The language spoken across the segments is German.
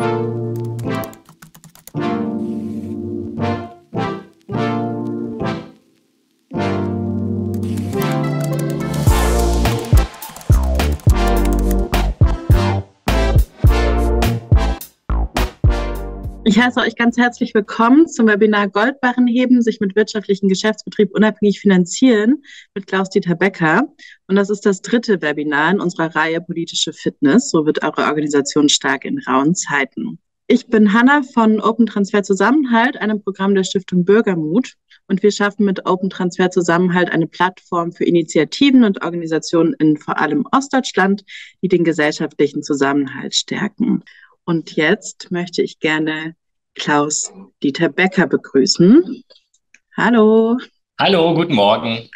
음. Ich heiße euch ganz herzlich willkommen zum Webinar Goldbarren heben, sich mit wirtschaftlichen Geschäftsbetrieb unabhängig finanzieren mit Klaus-Dieter Becker. Und das ist das dritte Webinar in unserer Reihe Politische Fitness. So wird eure Organisation stark in rauen Zeiten. Ich bin Hanna von Open Transfer Zusammenhalt, einem Programm der Stiftung Bürgermut. Und wir schaffen mit Open Transfer Zusammenhalt eine Plattform für Initiativen und Organisationen in vor allem Ostdeutschland, die den gesellschaftlichen Zusammenhalt stärken. Und jetzt möchte ich gerne Klaus-Dieter Becker begrüßen. Hallo. Hallo, guten Morgen.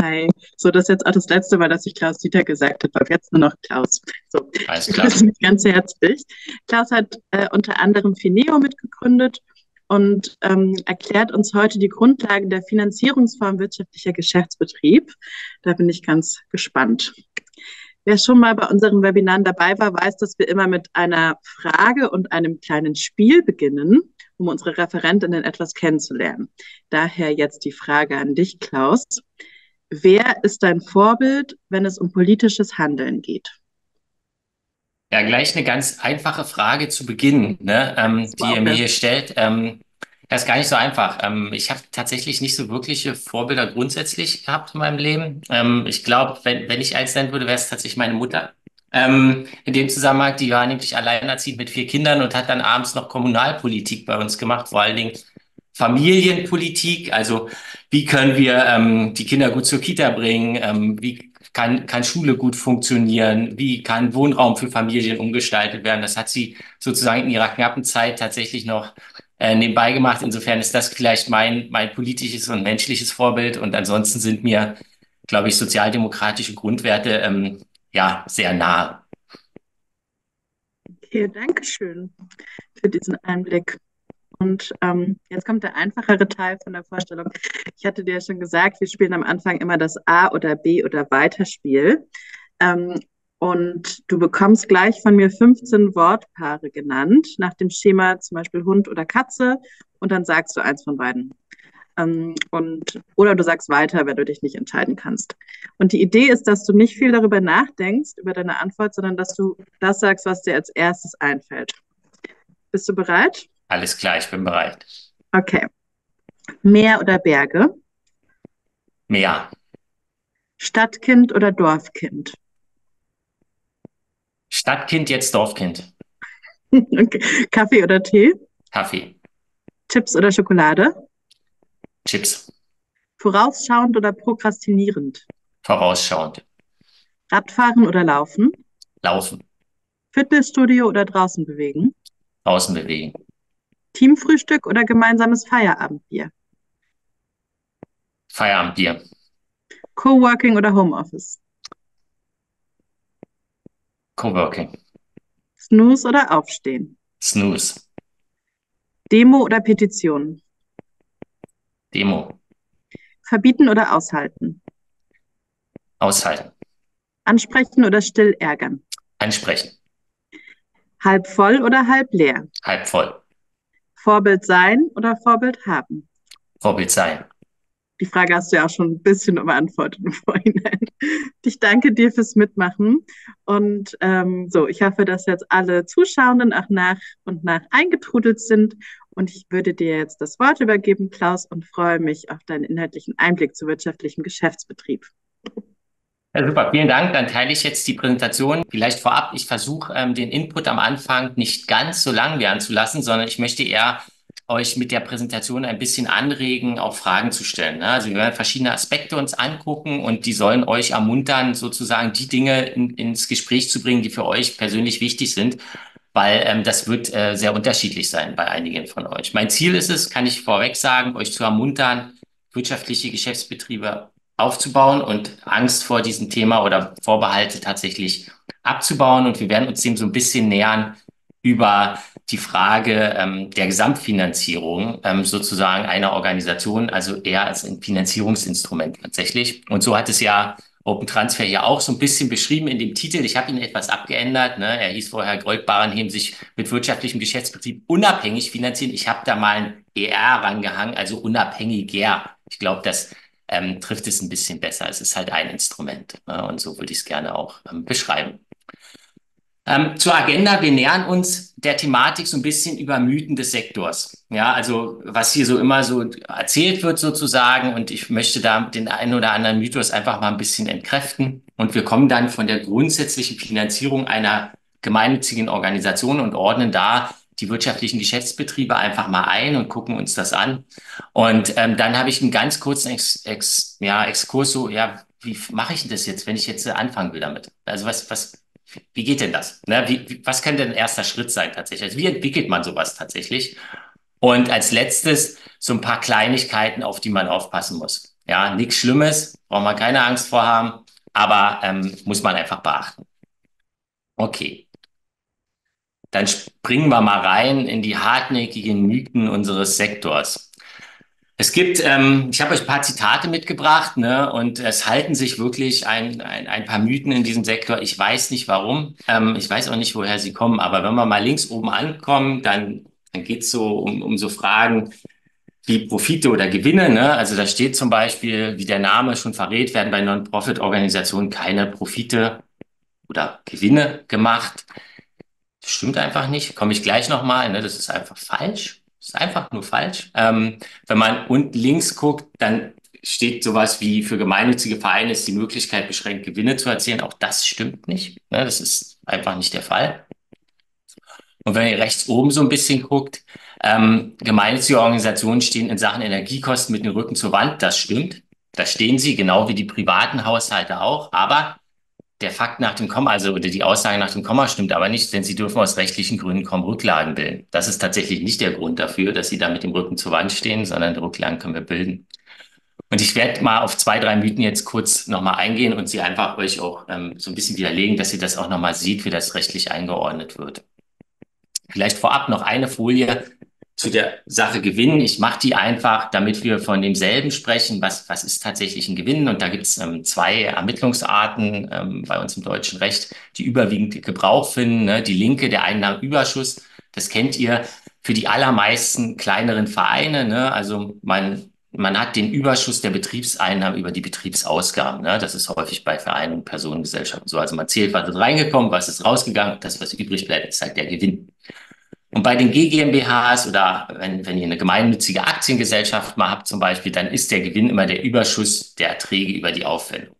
Hi. So, das ist jetzt auch das letzte Mal, dass ich Klaus-Dieter gesagt habe, aber jetzt nur noch Klaus. So, Alles klar. Ich mich ganz herzlich. Klaus hat äh, unter anderem Fineo mitgegründet und ähm, erklärt uns heute die Grundlagen der Finanzierungsform wirtschaftlicher Geschäftsbetrieb. Da bin ich ganz gespannt. Wer schon mal bei unseren Webinaren dabei war, weiß, dass wir immer mit einer Frage und einem kleinen Spiel beginnen, um unsere Referentinnen etwas kennenzulernen. Daher jetzt die Frage an dich, Klaus. Wer ist dein Vorbild, wenn es um politisches Handeln geht? Ja, gleich eine ganz einfache Frage zu Beginn, ne, ähm, die ihr mir hier stellt. Ähm, das ist gar nicht so einfach. Ähm, ich habe tatsächlich nicht so wirkliche Vorbilder grundsätzlich gehabt in meinem Leben. Ähm, ich glaube, wenn, wenn ich eins nennen würde, wäre es tatsächlich meine Mutter. Ähm, in dem Zusammenhang, die war nämlich alleinerziehend mit vier Kindern und hat dann abends noch Kommunalpolitik bei uns gemacht, vor allen Dingen Familienpolitik. Also wie können wir die Kinder gut zur Kita bringen? Wie kann, kann Schule gut funktionieren? Wie kann Wohnraum für Familien umgestaltet werden? Das hat sie sozusagen in ihrer knappen Zeit tatsächlich noch äh, nebenbei gemacht. Insofern ist das vielleicht mein, mein politisches und menschliches Vorbild. Und ansonsten sind mir, glaube ich, sozialdemokratische Grundwerte ähm, ja sehr nahe. Okay, danke schön für diesen Einblick. Und ähm, jetzt kommt der einfachere Teil von der Vorstellung. Ich hatte dir ja schon gesagt, wir spielen am Anfang immer das A oder B oder Weiterspiel. Ähm, und du bekommst gleich von mir 15 Wortpaare genannt, nach dem Schema zum Beispiel Hund oder Katze. Und dann sagst du eins von beiden. Ähm, und, oder du sagst weiter, wenn du dich nicht entscheiden kannst. Und die Idee ist, dass du nicht viel darüber nachdenkst, über deine Antwort, sondern dass du das sagst, was dir als erstes einfällt. Bist du bereit? Alles klar, ich bin bereit. Okay. Meer oder Berge? Meer. Stadtkind oder Dorfkind? Stadtkind, jetzt Dorfkind. okay. Kaffee oder Tee? Kaffee. Chips oder Schokolade? Chips. Vorausschauend oder prokrastinierend? Vorausschauend. Radfahren oder laufen? Laufen. Fitnessstudio oder draußen bewegen? Draußen bewegen. Teamfrühstück oder gemeinsames Feierabendbier? Feierabendbier. Coworking oder Homeoffice? Coworking. Snooze oder Aufstehen? Snooze. Demo oder Petition? Demo. Verbieten oder aushalten? Aushalten. Ansprechen oder still ärgern? Ansprechen. Halb voll oder halb leer? Halb voll. Vorbild sein oder Vorbild haben? Vorbild sein. Die Frage hast du ja auch schon ein bisschen beantwortet im Vorhinein. Ich danke dir fürs Mitmachen. Und ähm, so, ich hoffe, dass jetzt alle Zuschauenden auch nach und nach eingetrudelt sind. Und ich würde dir jetzt das Wort übergeben, Klaus, und freue mich auf deinen inhaltlichen Einblick zu wirtschaftlichem Geschäftsbetrieb. Ja, super, vielen Dank. Dann teile ich jetzt die Präsentation. Vielleicht vorab, ich versuche ähm, den Input am Anfang nicht ganz so lang werden zu lassen, sondern ich möchte eher euch mit der Präsentation ein bisschen anregen, auch Fragen zu stellen. Ne? Also wir werden verschiedene Aspekte uns angucken und die sollen euch ermuntern, sozusagen die Dinge in, ins Gespräch zu bringen, die für euch persönlich wichtig sind, weil ähm, das wird äh, sehr unterschiedlich sein bei einigen von euch. Mein Ziel ist es, kann ich vorweg sagen, euch zu ermuntern, wirtschaftliche Geschäftsbetriebe aufzubauen und Angst vor diesem Thema oder Vorbehalte tatsächlich abzubauen. Und wir werden uns dem so ein bisschen nähern über die Frage ähm, der Gesamtfinanzierung ähm, sozusagen einer Organisation, also eher als ein Finanzierungsinstrument tatsächlich. Und so hat es ja Open Transfer hier auch so ein bisschen beschrieben in dem Titel. Ich habe ihn etwas abgeändert. Ne? Er hieß vorher Goldbarenheben sich mit wirtschaftlichem Geschäftsbetrieb unabhängig finanzieren. Ich habe da mal ein ER rangehangen, also unabhängiger. Ich glaube, das ähm, trifft es ein bisschen besser. Es ist halt ein Instrument. Ne? Und so würde ich es gerne auch ähm, beschreiben. Ähm, zur Agenda, wir nähern uns der Thematik so ein bisschen über Mythen des Sektors. Ja, also was hier so immer so erzählt wird sozusagen und ich möchte da den einen oder anderen Mythos einfach mal ein bisschen entkräften und wir kommen dann von der grundsätzlichen Finanzierung einer gemeinnützigen Organisation und ordnen da die wirtschaftlichen Geschäftsbetriebe einfach mal ein und gucken uns das an. Und ähm, dann habe ich einen ganz kurzen Ex, Ex, ja, Exkurs so, ja, wie mache ich denn das jetzt, wenn ich jetzt anfangen will damit? Also was, was, wie geht denn das? Ne? Wie, was könnte ein erster Schritt sein tatsächlich? Also wie entwickelt man sowas tatsächlich? Und als letztes so ein paar Kleinigkeiten, auf die man aufpassen muss. Ja, nichts Schlimmes, braucht man keine Angst vor haben, aber ähm, muss man einfach beachten. Okay. Dann springen wir mal rein in die hartnäckigen Mythen unseres Sektors. Es gibt, ähm, ich habe euch ein paar Zitate mitgebracht, ne, und es halten sich wirklich ein, ein, ein paar Mythen in diesem Sektor. Ich weiß nicht warum, ähm, ich weiß auch nicht, woher sie kommen, aber wenn wir mal links oben ankommen, dann, dann geht es so um, um so Fragen wie Profite oder Gewinne. Ne? Also da steht zum Beispiel, wie der Name schon verrät, werden bei Non-Profit-Organisationen keine Profite oder Gewinne gemacht. Das stimmt einfach nicht, komme ich gleich nochmal, ne? das ist einfach falsch ist einfach nur falsch. Ähm, wenn man unten links guckt, dann steht sowas wie für gemeinnützige Vereine ist die Möglichkeit beschränkt, Gewinne zu erzielen. Auch das stimmt nicht. Ne? Das ist einfach nicht der Fall. Und wenn ihr rechts oben so ein bisschen guckt, ähm, gemeinnützige Organisationen stehen in Sachen Energiekosten mit dem Rücken zur Wand. Das stimmt. Da stehen sie, genau wie die privaten Haushalte auch. Aber der Fakt nach dem Komma, also oder die Aussage nach dem Komma stimmt aber nicht, denn sie dürfen aus rechtlichen Gründen kaum Rücklagen bilden. Das ist tatsächlich nicht der Grund dafür, dass sie da mit dem Rücken zur Wand stehen, sondern Rücklagen können wir bilden. Und ich werde mal auf zwei, drei Mythen jetzt kurz nochmal eingehen und sie einfach euch auch ähm, so ein bisschen widerlegen, dass ihr das auch nochmal seht, wie das rechtlich eingeordnet wird. Vielleicht vorab noch eine Folie, zu der Sache Gewinn. Ich mache die einfach, damit wir von demselben sprechen, was, was ist tatsächlich ein Gewinn. Und da gibt es ähm, zwei Ermittlungsarten ähm, bei uns im deutschen Recht, die überwiegend Gebrauch finden. Ne? Die linke, der Einnahmenüberschuss, das kennt ihr für die allermeisten kleineren Vereine. Ne? Also man, man hat den Überschuss der Betriebseinnahmen über die Betriebsausgaben. Ne? Das ist häufig bei Vereinen und Personengesellschaften so. Also man zählt, was ist reingekommen, was ist rausgegangen. Das, was übrig bleibt, ist halt der Gewinn. Und bei den GmbHs oder wenn, wenn ihr eine gemeinnützige Aktiengesellschaft mal habt zum Beispiel, dann ist der Gewinn immer der Überschuss der Erträge über die Aufwendung.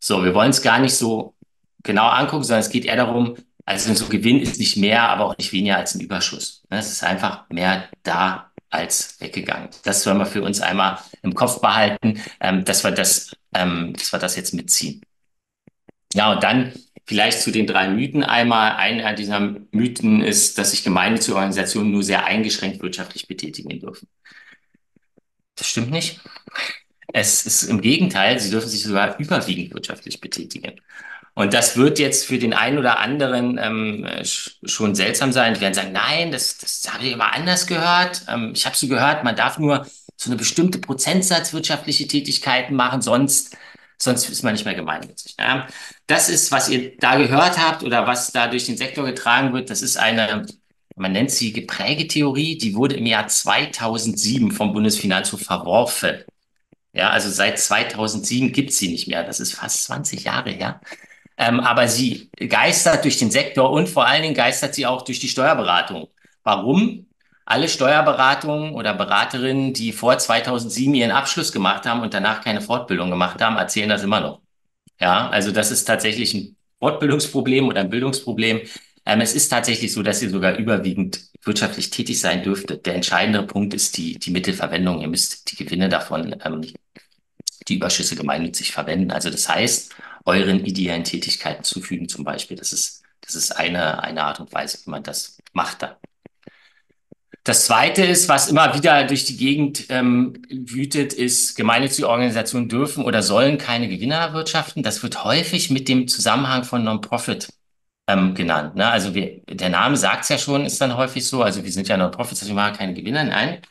So, wir wollen es gar nicht so genau angucken, sondern es geht eher darum, also so Gewinn ist nicht mehr, aber auch nicht weniger als ein Überschuss. Ne, es ist einfach mehr da als weggegangen. Das sollen wir für uns einmal im Kopf behalten, ähm, dass wir das, ähm, dass wir das jetzt mitziehen. Ja, und dann Vielleicht zu den drei Mythen einmal. Einer dieser Mythen ist, dass sich gemeinnützige Organisationen nur sehr eingeschränkt wirtschaftlich betätigen dürfen. Das stimmt nicht. Es ist im Gegenteil, sie dürfen sich sogar überwiegend wirtschaftlich betätigen. Und das wird jetzt für den einen oder anderen ähm, schon seltsam sein. Die werden sagen, nein, das, das habe ich immer anders gehört. Ähm, ich habe so gehört, man darf nur so eine bestimmte Prozentsatz wirtschaftliche Tätigkeiten machen, sonst sonst ist man nicht mehr gemeinnützig. Ja. Das ist, was ihr da gehört habt oder was da durch den Sektor getragen wird, das ist eine, man nennt sie Geprägetheorie, die wurde im Jahr 2007 vom Bundesfinanzhof verworfen. Ja, also seit 2007 gibt sie nicht mehr. Das ist fast 20 Jahre her. Ähm, aber sie geistert durch den Sektor und vor allen Dingen geistert sie auch durch die Steuerberatung. Warum? Alle Steuerberatungen oder Beraterinnen, die vor 2007 ihren Abschluss gemacht haben und danach keine Fortbildung gemacht haben, erzählen das immer noch. Ja, also das ist tatsächlich ein Fortbildungsproblem oder ein Bildungsproblem. Ähm, es ist tatsächlich so, dass ihr sogar überwiegend wirtschaftlich tätig sein dürftet. Der entscheidende Punkt ist die, die Mittelverwendung. Ihr müsst die Gewinne davon, ähm, die Überschüsse gemeinnützig verwenden. Also das heißt, euren ideellen Tätigkeiten zufügen zum Beispiel. Das ist, das ist eine, eine Art und Weise, wie man das macht dann. Das Zweite ist, was immer wieder durch die Gegend ähm, wütet, ist, gemeinnützige Organisationen dürfen oder sollen keine Gewinne erwirtschaften. Das wird häufig mit dem Zusammenhang von Non-Profit ähm, genannt. Ne? Also wir, der Name sagt es ja schon, ist dann häufig so. Also wir sind ja Non-Profits, also wir machen keine Gewinne. Nein,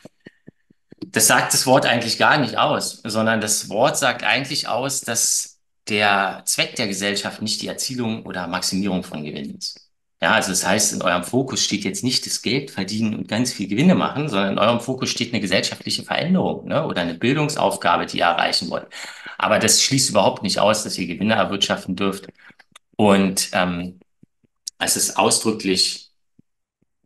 das sagt das Wort eigentlich gar nicht aus, sondern das Wort sagt eigentlich aus, dass der Zweck der Gesellschaft nicht die Erzielung oder Maximierung von Gewinnen ist. Ja, also das heißt, in eurem Fokus steht jetzt nicht das Geld verdienen und ganz viel Gewinne machen, sondern in eurem Fokus steht eine gesellschaftliche Veränderung ne, oder eine Bildungsaufgabe, die ihr erreichen wollt. Aber das schließt überhaupt nicht aus, dass ihr Gewinne erwirtschaften dürft. Und ähm, es ist ausdrücklich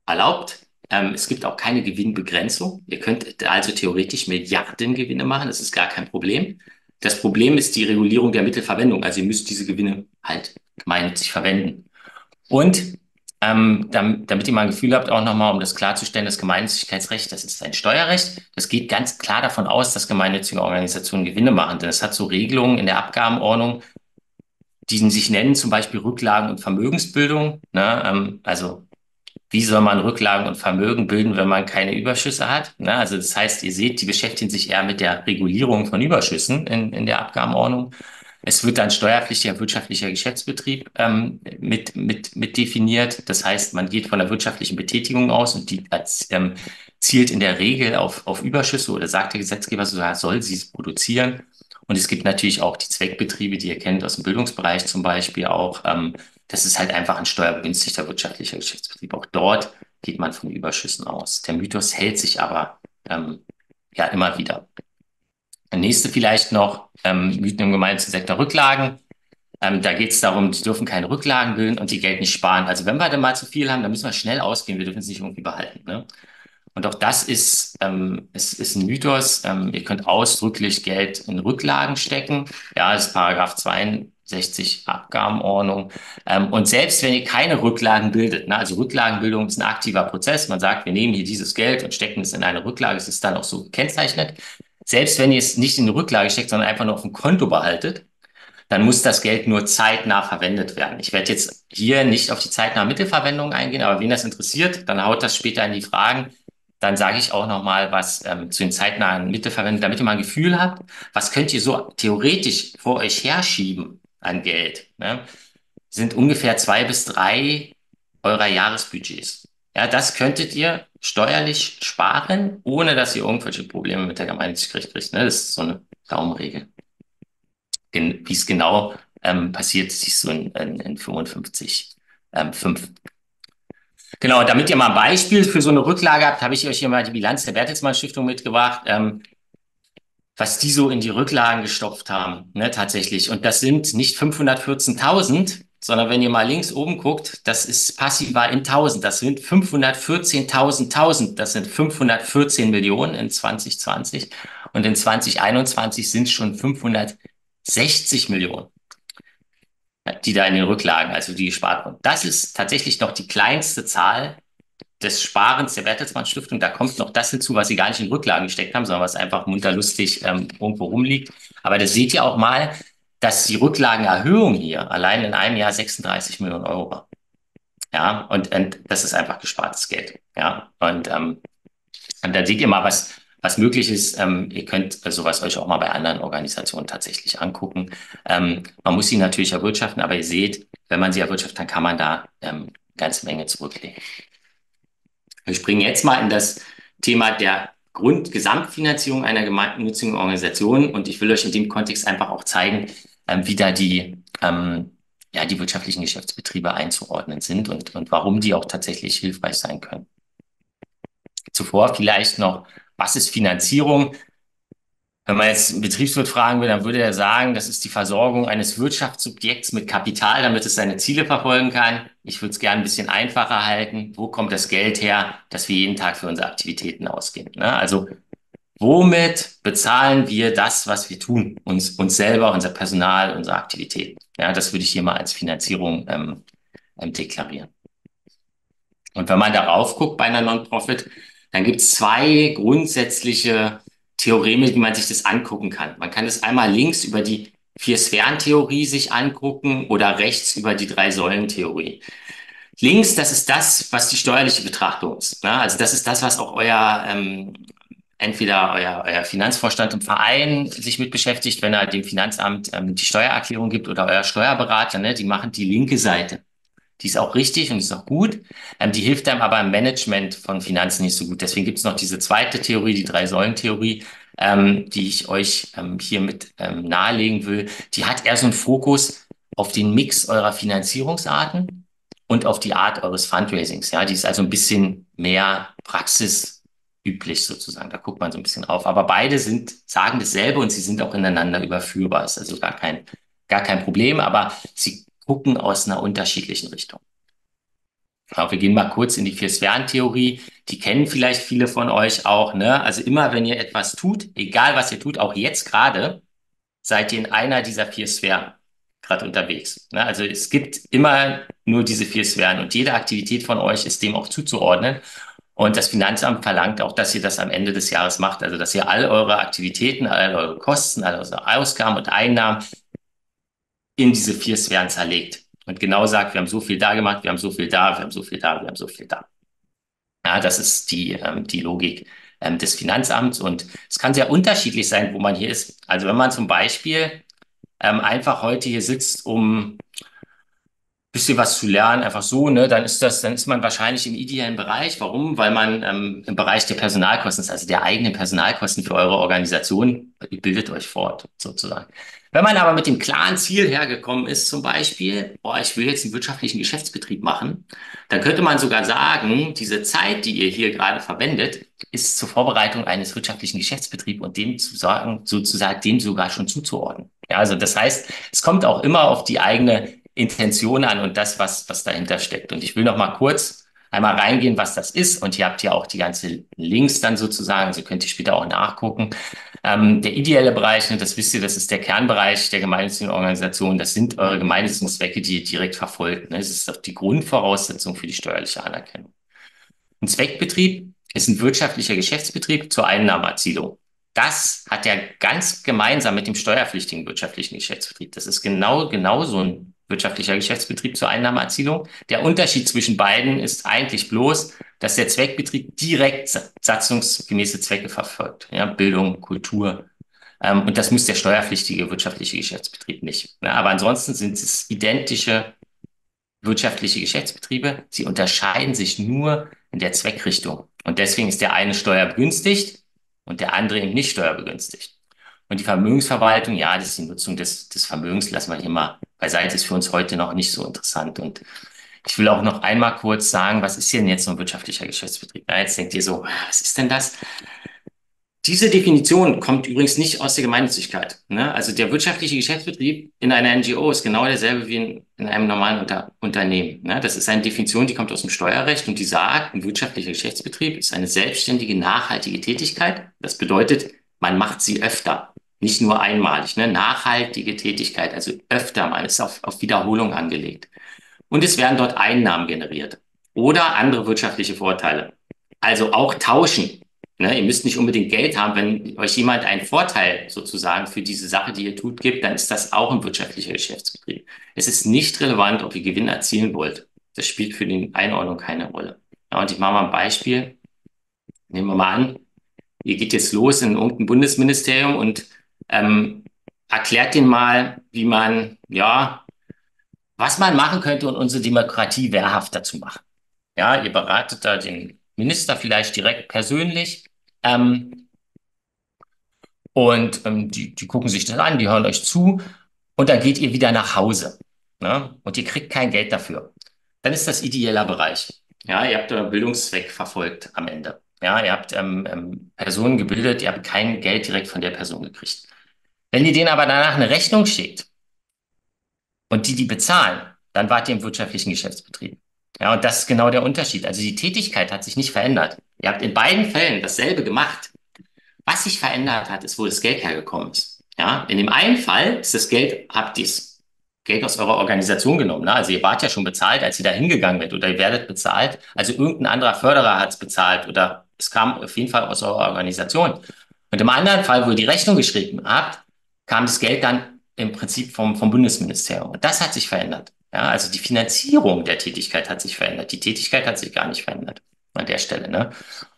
erlaubt. Ähm, es gibt auch keine Gewinnbegrenzung. Ihr könnt also theoretisch Milliarden Gewinne machen. Das ist gar kein Problem. Das Problem ist die Regulierung der Mittelverwendung. Also ihr müsst diese Gewinne halt gemeinnützig verwenden. Und ähm, damit, damit ihr mal ein Gefühl habt, auch nochmal, um das klarzustellen, das Gemeinnützigkeitsrecht, das ist ein Steuerrecht. Das geht ganz klar davon aus, dass gemeinnützige Organisationen Gewinne machen. Denn es hat so Regelungen in der Abgabenordnung, die sich nennen zum Beispiel Rücklagen und Vermögensbildung. Ne? Ähm, also wie soll man Rücklagen und Vermögen bilden, wenn man keine Überschüsse hat? Ne? Also das heißt, ihr seht, die beschäftigen sich eher mit der Regulierung von Überschüssen in, in der Abgabenordnung. Es wird dann steuerpflichtiger wirtschaftlicher Geschäftsbetrieb ähm, mit, mit, mit definiert. Das heißt, man geht von der wirtschaftlichen Betätigung aus und die ähm, zielt in der Regel auf, auf Überschüsse oder sagt der Gesetzgeber, so soll sie es produzieren. Und es gibt natürlich auch die Zweckbetriebe, die ihr kennt aus dem Bildungsbereich zum Beispiel auch. Ähm, das ist halt einfach ein steuerbegünstigter wirtschaftlicher Geschäftsbetrieb. Auch dort geht man von Überschüssen aus. Der Mythos hält sich aber ähm, ja immer wieder. Der nächste vielleicht noch, ähm, Mythen im gemeinnützigen Sektor Rücklagen. Ähm, da geht es darum, die dürfen keine Rücklagen bilden und die Geld nicht sparen. Also wenn wir dann mal zu viel haben, dann müssen wir schnell ausgehen, wir dürfen es nicht irgendwie behalten. Ne? Und auch das ist, ähm, ist, ist ein Mythos. Ähm, ihr könnt ausdrücklich Geld in Rücklagen stecken. Ja, das ist Paragraph 62 Abgabenordnung. Ähm, und selbst wenn ihr keine Rücklagen bildet, ne, also Rücklagenbildung ist ein aktiver Prozess. Man sagt, wir nehmen hier dieses Geld und stecken es in eine Rücklage. Es ist dann auch so gekennzeichnet. Selbst wenn ihr es nicht in eine Rücklage steckt, sondern einfach nur auf dem Konto behaltet, dann muss das Geld nur zeitnah verwendet werden. Ich werde jetzt hier nicht auf die zeitnahe Mittelverwendung eingehen, aber wen das interessiert, dann haut das später in die Fragen dann sage ich auch noch mal was ähm, zu den zeitnahen Mittelverwendungen, damit ihr mal ein Gefühl habt, was könnt ihr so theoretisch vor euch herschieben an Geld. Ne? Sind ungefähr zwei bis drei eurer Jahresbudgets. Ja, das könntet ihr steuerlich sparen, ohne dass ihr irgendwelche Probleme mit der Gemeinnützigkeit kriegt. Ne? Das ist so eine Daumenregel. Wie es genau ähm, passiert, siehst du in, in, in 55, ähm, 5. Genau, damit ihr mal ein Beispiel für so eine Rücklage habt, habe ich euch hier mal die Bilanz der Bertelsmann Stiftung mitgebracht, ähm, was die so in die Rücklagen gestopft haben, ne, tatsächlich. Und das sind nicht 514.000, sondern wenn ihr mal links oben guckt, das ist passiver in 1000. Das sind 514.000, das sind 514 Millionen in 2020 und in 2021 sind es schon 560 Millionen die da in den Rücklagen, also die gespart wurden. Das ist tatsächlich noch die kleinste Zahl des Sparens der Bertelsmann Stiftung. Da kommt noch das hinzu, was sie gar nicht in Rücklagen gesteckt haben, sondern was einfach munterlustig ähm, irgendwo rumliegt. Aber das seht ihr auch mal, dass die Rücklagenerhöhung hier allein in einem Jahr 36 Millionen Euro war. Ja, und, und das ist einfach gespartes Geld. Ja, und, ähm, und dann seht ihr mal, was, was möglich ist. Ähm, ihr könnt sowas euch auch mal bei anderen Organisationen tatsächlich angucken. Ähm, man muss sie natürlich erwirtschaften, aber ihr seht, wenn man sie erwirtschaftet, dann kann man da ähm, ganze Menge zurücklegen. Wir springen jetzt mal in das Thema der Grundgesamtfinanzierung einer gemeinnützigen Organisation und ich will euch in dem Kontext einfach auch zeigen, ähm, wie da die, ähm, ja, die wirtschaftlichen Geschäftsbetriebe einzuordnen sind und, und warum die auch tatsächlich hilfreich sein können. Zuvor vielleicht noch was ist Finanzierung? Wenn man jetzt einen Betriebswirt fragen will, dann würde er sagen, das ist die Versorgung eines Wirtschaftssubjekts mit Kapital, damit es seine Ziele verfolgen kann. Ich würde es gerne ein bisschen einfacher halten. Wo kommt das Geld her, dass wir jeden Tag für unsere Aktivitäten ausgeben? Ne? Also womit bezahlen wir das, was wir tun? Uns, uns selber, unser Personal, unsere Aktivitäten. Ja, das würde ich hier mal als Finanzierung ähm, ähm, deklarieren. Und wenn man darauf guckt bei einer Non-Profit, dann gibt es zwei grundsätzliche Theoreme, wie man sich das angucken kann. Man kann es einmal links über die Vier-Sphären-Theorie sich angucken oder rechts über die Drei-Säulen-Theorie. Links, das ist das, was die steuerliche Betrachtung ist. Ne? Also das ist das, was auch euer ähm, entweder euer, euer Finanzvorstand im Verein sich mit beschäftigt, wenn er dem Finanzamt ähm, die Steuererklärung gibt oder euer Steuerberater, ne? die machen die linke Seite. Die ist auch richtig und ist auch gut. Ähm, die hilft einem aber im Management von Finanzen nicht so gut. Deswegen gibt es noch diese zweite Theorie, die Drei-Säulen-Theorie. ähm, die ich euch ähm, hier mit ähm, nahelegen will, die hat eher so einen Fokus auf den Mix eurer Finanzierungsarten und auf die Art eures Fundraisings. Ja, die ist also ein bisschen mehr praxisüblich sozusagen. Da guckt man so ein bisschen drauf. Aber beide sind, sagen dasselbe und sie sind auch ineinander überführbar. Ist also gar kein, gar kein Problem, aber sie gucken aus einer unterschiedlichen Richtung. Ja, wir gehen mal kurz in die Vier-Sphären-Theorie. Die kennen vielleicht viele von euch auch. Ne? Also immer, wenn ihr etwas tut, egal was ihr tut, auch jetzt gerade, seid ihr in einer dieser vier Sphären gerade unterwegs. Ne? Also es gibt immer nur diese vier Sphären und jede Aktivität von euch ist dem auch zuzuordnen. Und das Finanzamt verlangt auch, dass ihr das am Ende des Jahres macht. Also dass ihr all eure Aktivitäten, all eure Kosten, all eure Ausgaben und Einnahmen in diese vier Sphären zerlegt und genau sagt, wir haben so viel da gemacht, wir haben so viel da, wir haben so viel da, wir haben so viel da. Ja, das ist die, ähm, die Logik ähm, des Finanzamts und es kann sehr unterschiedlich sein, wo man hier ist. Also wenn man zum Beispiel ähm, einfach heute hier sitzt, um bisschen was zu lernen, einfach so, ne, dann ist das, dann ist man wahrscheinlich im idealen Bereich. Warum? Weil man ähm, im Bereich der Personalkosten ist, also der eigenen Personalkosten für eure Organisation, ihr bildet euch fort, sozusagen. Wenn man aber mit dem klaren Ziel hergekommen ist, zum Beispiel, boah, ich will jetzt einen wirtschaftlichen Geschäftsbetrieb machen, dann könnte man sogar sagen, diese Zeit, die ihr hier gerade verwendet, ist zur Vorbereitung eines wirtschaftlichen Geschäftsbetriebs und dem zu sagen, sozusagen dem sogar schon zuzuordnen. Ja, also das heißt, es kommt auch immer auf die eigene Intention an und das, was, was dahinter steckt. Und ich will noch mal kurz einmal reingehen, was das ist. Und ihr habt ja auch die ganze Links dann sozusagen, so könnt ihr später auch nachgucken. Ähm, der ideelle Bereich, ne, das wisst ihr, das ist der Kernbereich der gemeinnützigen Organisation. Das sind eure gemeinnützigen Zwecke, die ihr direkt verfolgt. Ne? Das ist auch die Grundvoraussetzung für die steuerliche Anerkennung. Ein Zweckbetrieb ist ein wirtschaftlicher Geschäftsbetrieb zur Einnahmeerzielung. Das hat er ganz gemeinsam mit dem steuerpflichtigen wirtschaftlichen Geschäftsbetrieb. Das ist genau, genau so ein wirtschaftlicher Geschäftsbetrieb zur Einnahmeerzielung. Der Unterschied zwischen beiden ist eigentlich bloß, dass der Zweckbetrieb direkt satzungsgemäße Zwecke verfolgt. Ja, Bildung, Kultur. Ähm, und das muss der steuerpflichtige wirtschaftliche Geschäftsbetrieb nicht. Ja, aber ansonsten sind es identische wirtschaftliche Geschäftsbetriebe. Sie unterscheiden sich nur in der Zweckrichtung. Und deswegen ist der eine steuerbegünstigt und der andere eben nicht steuerbegünstigt. Und die Vermögensverwaltung, ja, das ist die Nutzung des, des Vermögens, lassen wir hier mal beiseite, ist für uns heute noch nicht so interessant. Und ich will auch noch einmal kurz sagen, was ist denn jetzt so ein wirtschaftlicher Geschäftsbetrieb? Ja, jetzt denkt ihr so, was ist denn das? Diese Definition kommt übrigens nicht aus der Gemeinnützigkeit. Ne? Also der wirtschaftliche Geschäftsbetrieb in einer NGO ist genau derselbe wie in, in einem normalen Unter Unternehmen. Ne? Das ist eine Definition, die kommt aus dem Steuerrecht und die sagt, ein wirtschaftlicher Geschäftsbetrieb ist eine selbstständige, nachhaltige Tätigkeit. Das bedeutet, man macht sie öfter nicht nur einmalig, ne? nachhaltige Tätigkeit, also öfter mal, ist auf, auf Wiederholung angelegt. Und es werden dort Einnahmen generiert oder andere wirtschaftliche Vorteile. Also auch tauschen. Ne? Ihr müsst nicht unbedingt Geld haben. Wenn euch jemand einen Vorteil sozusagen für diese Sache, die ihr tut, gibt, dann ist das auch ein wirtschaftlicher Geschäftsbetrieb. Es ist nicht relevant, ob ihr Gewinn erzielen wollt. Das spielt für die Einordnung keine Rolle. Ja, und ich mache mal ein Beispiel. Nehmen wir mal an, ihr geht jetzt los in irgendein Bundesministerium und ähm, erklärt den mal, wie man, ja, was man machen könnte, um unsere Demokratie wehrhafter zu machen. Ja, ihr beratet da den Minister vielleicht direkt persönlich. Ähm, und ähm, die, die gucken sich das an, die hören euch zu und dann geht ihr wieder nach Hause. Ne? Und ihr kriegt kein Geld dafür. Dann ist das ideeller Bereich. Ja, ihr habt euren Bildungszweck verfolgt am Ende. Ja, ihr habt ähm, ähm, Personen gebildet, ihr habt kein Geld direkt von der Person gekriegt. Wenn ihr denen aber danach eine Rechnung schickt und die die bezahlen, dann wart ihr im wirtschaftlichen Geschäftsbetrieb. Ja, und das ist genau der Unterschied. Also die Tätigkeit hat sich nicht verändert. Ihr habt in beiden Fällen dasselbe gemacht. Was sich verändert hat, ist, wo das Geld hergekommen ist. Ja, in dem einen Fall ist das Geld, habt ihr Geld aus eurer Organisation genommen. Ne? Also ihr wart ja schon bezahlt, als ihr da hingegangen werdet oder ihr werdet bezahlt. Also irgendein anderer Förderer hat es bezahlt oder es kam auf jeden Fall aus eurer Organisation. Und im anderen Fall, wo ihr die Rechnung geschrieben habt, kam das Geld dann im Prinzip vom, vom Bundesministerium. Und das hat sich verändert. Ja, also die Finanzierung der Tätigkeit hat sich verändert. Die Tätigkeit hat sich gar nicht verändert an der Stelle. Ne?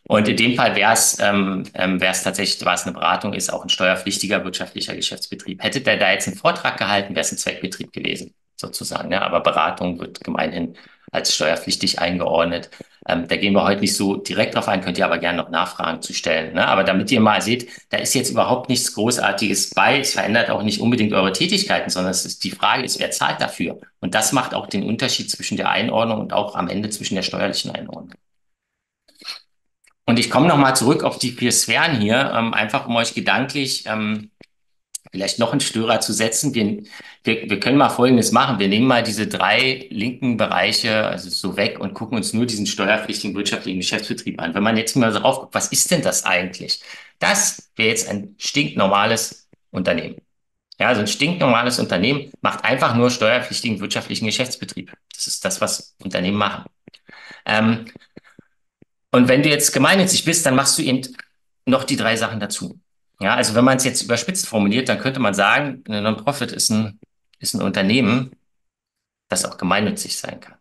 Und in dem Fall wäre es, ähm, ähm, wäre es tatsächlich, was eine Beratung ist, auch ein steuerpflichtiger wirtschaftlicher Geschäftsbetrieb. Hätte der da jetzt einen Vortrag gehalten, wäre es ein Zweckbetrieb gewesen, sozusagen. Ja? Aber Beratung wird gemeinhin als steuerpflichtig eingeordnet. Ähm, da gehen wir heute nicht so direkt drauf ein, könnt ihr aber gerne noch Nachfragen zu stellen. Ne? Aber damit ihr mal seht, da ist jetzt überhaupt nichts Großartiges bei. Es verändert auch nicht unbedingt eure Tätigkeiten, sondern es ist, die Frage ist, wer zahlt dafür? Und das macht auch den Unterschied zwischen der Einordnung und auch am Ende zwischen der steuerlichen Einordnung. Und ich komme nochmal zurück auf die vier Sphären hier, ähm, einfach um euch gedanklich ähm, vielleicht noch einen Störer zu setzen. Wir, wir, wir können mal Folgendes machen. Wir nehmen mal diese drei linken Bereiche also so weg und gucken uns nur diesen steuerpflichtigen wirtschaftlichen Geschäftsbetrieb an. Wenn man jetzt mal so drauf guckt, was ist denn das eigentlich? Das wäre jetzt ein stinknormales Unternehmen. Ja, also ein stinknormales Unternehmen macht einfach nur steuerpflichtigen wirtschaftlichen Geschäftsbetrieb. Das ist das, was Unternehmen machen. Ähm, und wenn du jetzt gemeinnützig bist, dann machst du eben noch die drei Sachen dazu. Ja, also wenn man es jetzt überspitzt formuliert, dann könnte man sagen, eine Non-Profit ist ein, ist ein Unternehmen, das auch gemeinnützig sein kann.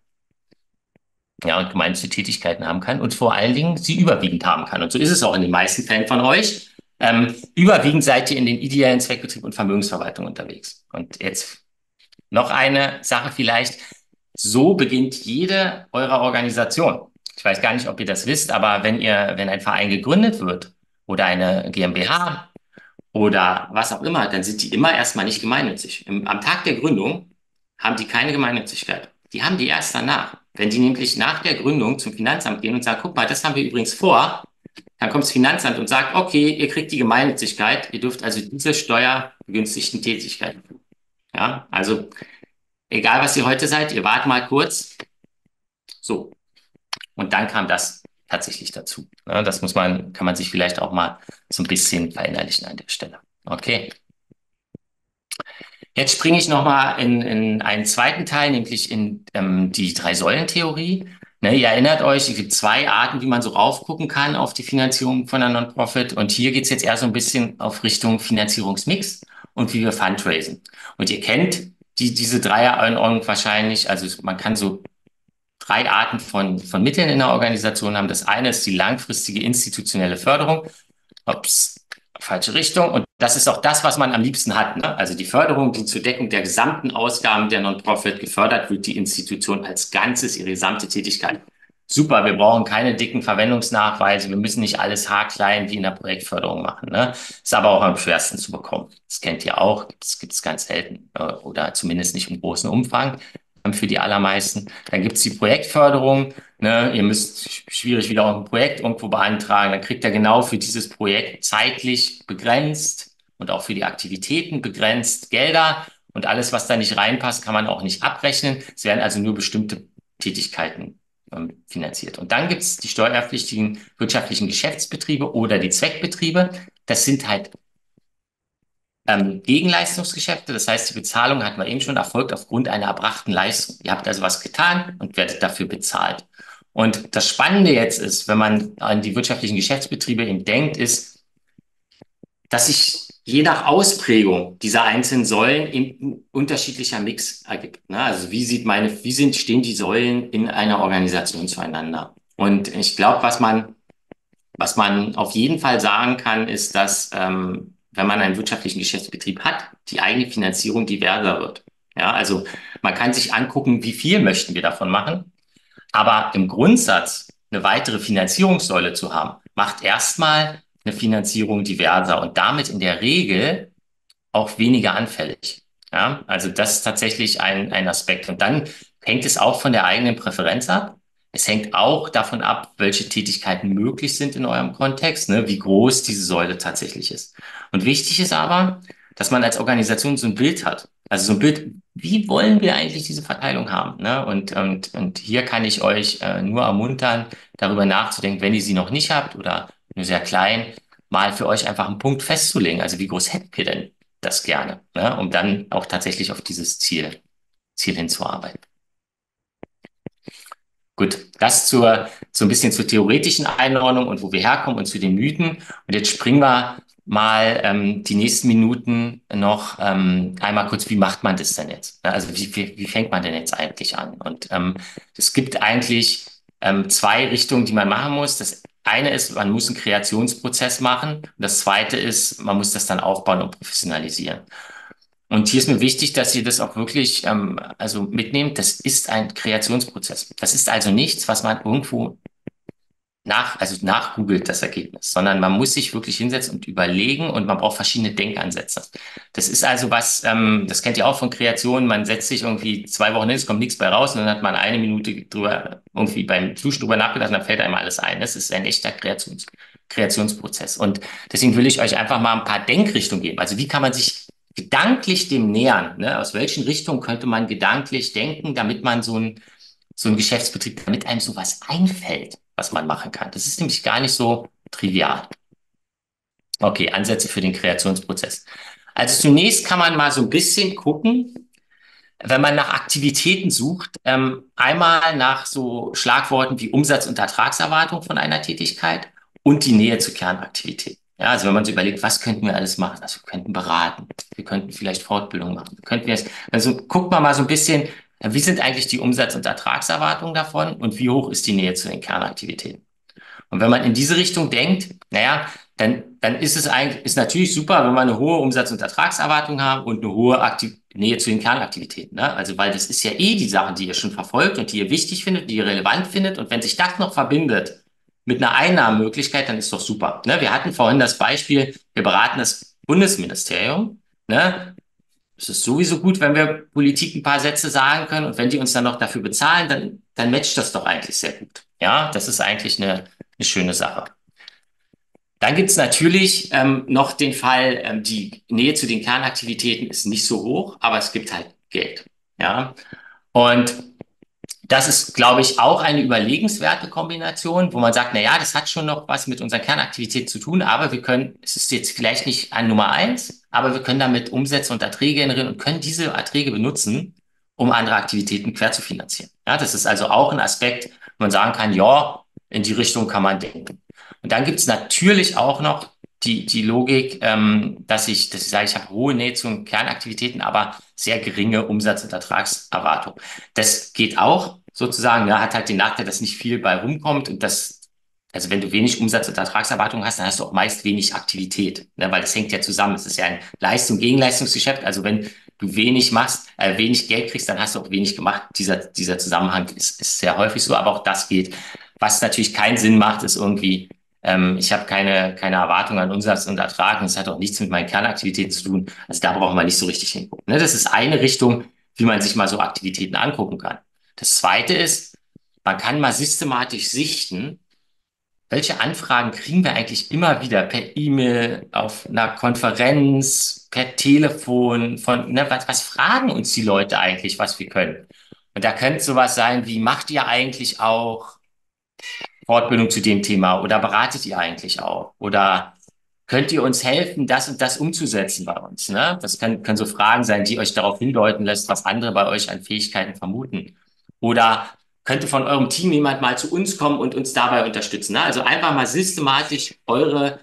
Ja, und gemeinnützige Tätigkeiten haben kann und vor allen Dingen sie überwiegend haben kann. Und so ist es auch in den meisten Fällen von euch. Ähm, überwiegend seid ihr in den ideellen Zweckbetrieb und Vermögensverwaltung unterwegs. Und jetzt noch eine Sache vielleicht. So beginnt jede eurer Organisation. Ich weiß gar nicht, ob ihr das wisst, aber wenn ihr, wenn ein Verein gegründet wird oder eine GmbH oder was auch immer, dann sind die immer erstmal nicht gemeinnützig. Im, am Tag der Gründung haben die keine Gemeinnützigkeit. Die haben die erst danach. Wenn die nämlich nach der Gründung zum Finanzamt gehen und sagen, guck mal, das haben wir übrigens vor, dann kommt das Finanzamt und sagt, okay, ihr kriegt die Gemeinnützigkeit, ihr dürft also diese steuerbegünstigten Tätigkeiten. Ja, also egal was ihr heute seid, ihr wart mal kurz. So. Und dann kam das tatsächlich dazu. Ja, das muss man, kann man sich vielleicht auch mal so ein bisschen verinnerlichen an der Stelle. Okay. Jetzt springe ich nochmal in, in einen zweiten Teil, nämlich in ähm, die Drei-Säulen-Theorie. Ne, ihr erinnert euch, es gibt zwei Arten, wie man so raufgucken kann auf die Finanzierung von einer Non-Profit. Und hier geht es jetzt eher so ein bisschen auf Richtung Finanzierungsmix und wie wir Fundraisen. Und ihr kennt die, diese Dreier-Einordnung wahrscheinlich. Also man kann so drei Arten von, von Mitteln in der Organisation haben. Das eine ist die langfristige institutionelle Förderung. Ups, falsche Richtung. Und das ist auch das, was man am liebsten hat. Ne? Also die Förderung, die zur Deckung der gesamten Ausgaben der Non-Profit gefördert wird, die Institution als Ganzes, ihre gesamte Tätigkeit. Super, wir brauchen keine dicken Verwendungsnachweise, wir müssen nicht alles haarklein wie in der Projektförderung machen. Ne? Ist aber auch am schwersten zu bekommen. Das kennt ihr auch, das gibt es ganz selten äh, oder zumindest nicht im großen Umfang für die allermeisten. Dann gibt es die Projektförderung. Ne? Ihr müsst schwierig wieder auch ein Projekt irgendwo beantragen. Dann kriegt ihr genau für dieses Projekt zeitlich begrenzt und auch für die Aktivitäten begrenzt Gelder. Und alles, was da nicht reinpasst, kann man auch nicht abrechnen. Es werden also nur bestimmte Tätigkeiten ähm, finanziert. Und dann gibt es die steuerpflichtigen wirtschaftlichen Geschäftsbetriebe oder die Zweckbetriebe. Das sind halt ähm, Gegenleistungsgeschäfte. Das heißt, die Bezahlung hatten wir eben schon erfolgt aufgrund einer erbrachten Leistung. Ihr habt also was getan und werdet dafür bezahlt. Und das Spannende jetzt ist, wenn man an die wirtschaftlichen Geschäftsbetriebe eben denkt, ist, dass sich je nach Ausprägung dieser einzelnen Säulen eben unterschiedlicher Mix ergibt. Ne? Also wie sieht meine, wie sind, stehen die Säulen in einer Organisation zueinander? Und ich glaube, was man, was man auf jeden Fall sagen kann, ist, dass ähm, wenn man einen wirtschaftlichen Geschäftsbetrieb hat, die eigene Finanzierung diverser wird. Ja, also man kann sich angucken, wie viel möchten wir davon machen. Aber im Grundsatz eine weitere Finanzierungssäule zu haben, macht erstmal eine Finanzierung diverser und damit in der Regel auch weniger anfällig. Ja, also das ist tatsächlich ein, ein Aspekt. Und dann hängt es auch von der eigenen Präferenz ab. Es hängt auch davon ab, welche Tätigkeiten möglich sind in eurem Kontext, ne, wie groß diese Säule tatsächlich ist. Und wichtig ist aber, dass man als Organisation so ein Bild hat. Also so ein Bild, wie wollen wir eigentlich diese Verteilung haben? Ne? Und, und, und hier kann ich euch äh, nur ermuntern, darüber nachzudenken, wenn ihr sie noch nicht habt oder nur sehr klein, mal für euch einfach einen Punkt festzulegen. Also wie groß hättet ihr denn das gerne? Ne? Um dann auch tatsächlich auf dieses Ziel, Ziel hinzuarbeiten. Gut, das zur, so ein bisschen zur theoretischen Einordnung und wo wir herkommen und zu den Mythen. Und jetzt springen wir mal ähm, die nächsten Minuten noch ähm, einmal kurz, wie macht man das denn jetzt? Also wie, wie, wie fängt man denn jetzt eigentlich an? Und ähm, es gibt eigentlich ähm, zwei Richtungen, die man machen muss. Das eine ist, man muss einen Kreationsprozess machen. Und das zweite ist, man muss das dann aufbauen und professionalisieren. Und hier ist mir wichtig, dass ihr das auch wirklich ähm, also mitnehmt. Das ist ein Kreationsprozess. Das ist also nichts, was man irgendwo nach, also nachgoogelt das Ergebnis, sondern man muss sich wirklich hinsetzen und überlegen und man braucht verschiedene Denkansätze. Das ist also was, ähm, das kennt ihr auch von Kreationen, man setzt sich irgendwie zwei Wochen hin, es kommt nichts bei raus und dann hat man eine Minute drüber, irgendwie beim Duschen drüber nachgedacht und dann fällt einem alles ein. Das ist ein echter Kreations, Kreationsprozess. Und deswegen will ich euch einfach mal ein paar Denkrichtungen geben. Also wie kann man sich gedanklich dem nähern? Ne? Aus welchen Richtungen könnte man gedanklich denken, damit man so ein, so ein Geschäftsbetrieb, damit einem sowas einfällt? was man machen kann. Das ist nämlich gar nicht so trivial. Okay, Ansätze für den Kreationsprozess. Also zunächst kann man mal so ein bisschen gucken, wenn man nach Aktivitäten sucht, ähm, einmal nach so Schlagworten wie Umsatz- und Ertragserwartung von einer Tätigkeit und die Nähe zur Kernaktivität. Ja, also wenn man sich überlegt, was könnten wir alles machen? Also wir könnten beraten, wir könnten vielleicht Fortbildung machen, wir könnten also guckt man mal so ein bisschen, wie sind eigentlich die Umsatz- und Ertragserwartungen davon und wie hoch ist die Nähe zu den Kernaktivitäten? Und wenn man in diese Richtung denkt, naja, dann, dann ist es eigentlich, ist natürlich super, wenn wir eine hohe Umsatz- und Ertragserwartung haben und eine hohe Aktiv Nähe zu den Kernaktivitäten. Ne? Also, weil das ist ja eh die Sache, die ihr schon verfolgt und die ihr wichtig findet, die ihr relevant findet. Und wenn sich das noch verbindet mit einer Einnahmenmöglichkeit, dann ist doch super. Ne? Wir hatten vorhin das Beispiel, wir beraten das Bundesministerium. Ne? es ist sowieso gut, wenn wir Politik ein paar Sätze sagen können und wenn die uns dann noch dafür bezahlen, dann, dann matcht das doch eigentlich sehr gut. Ja, das ist eigentlich eine, eine schöne Sache. Dann gibt es natürlich ähm, noch den Fall, ähm, die Nähe zu den Kernaktivitäten ist nicht so hoch, aber es gibt halt Geld. Ja, und das ist, glaube ich, auch eine überlegenswerte Kombination, wo man sagt, na ja, das hat schon noch was mit unserer Kernaktivität zu tun, aber wir können, es ist jetzt vielleicht nicht an Nummer eins, aber wir können damit Umsätze und Erträge generieren und können diese Erträge benutzen, um andere Aktivitäten quer zu finanzieren. Ja, das ist also auch ein Aspekt, wo man sagen kann, ja, in die Richtung kann man denken. Und dann gibt es natürlich auch noch die, die Logik, ähm, dass ich, dass sage, ich habe hohe Nähe zu Kernaktivitäten, aber sehr geringe Umsatz- und Ertragserwartung. Das geht auch sozusagen, ja, hat halt den Nachteil, dass nicht viel bei rumkommt und das, also wenn du wenig Umsatz- und Ertragserwartung hast, dann hast du auch meist wenig Aktivität, ne, weil das hängt ja zusammen. Es ist ja ein Leistung gegen Leistungsgeschäft. Also wenn du wenig machst, äh, wenig Geld kriegst, dann hast du auch wenig gemacht. Dieser, dieser Zusammenhang ist, ist sehr häufig so, aber auch das geht. Was natürlich keinen Sinn macht, ist irgendwie ähm, ich habe keine, keine Erwartung an Umsatz und Ertrag und es hat auch nichts mit meinen Kernaktivitäten zu tun. Also da brauchen wir nicht so richtig hingucken. Ne? Das ist eine Richtung, wie man sich mal so Aktivitäten angucken kann. Das zweite ist, man kann mal systematisch sichten, welche Anfragen kriegen wir eigentlich immer wieder per E-Mail, auf einer Konferenz, per Telefon, von, ne, was, was fragen uns die Leute eigentlich, was wir können? Und da könnte sowas sein wie, macht ihr eigentlich auch Fortbildung zu dem Thema oder beratet ihr eigentlich auch? Oder könnt ihr uns helfen, das und das umzusetzen bei uns? Ne? Das können, können so Fragen sein, die euch darauf hindeuten lässt, was andere bei euch an Fähigkeiten vermuten. Oder könnte von eurem Team jemand mal zu uns kommen und uns dabei unterstützen? Ne? Also einfach mal systematisch eure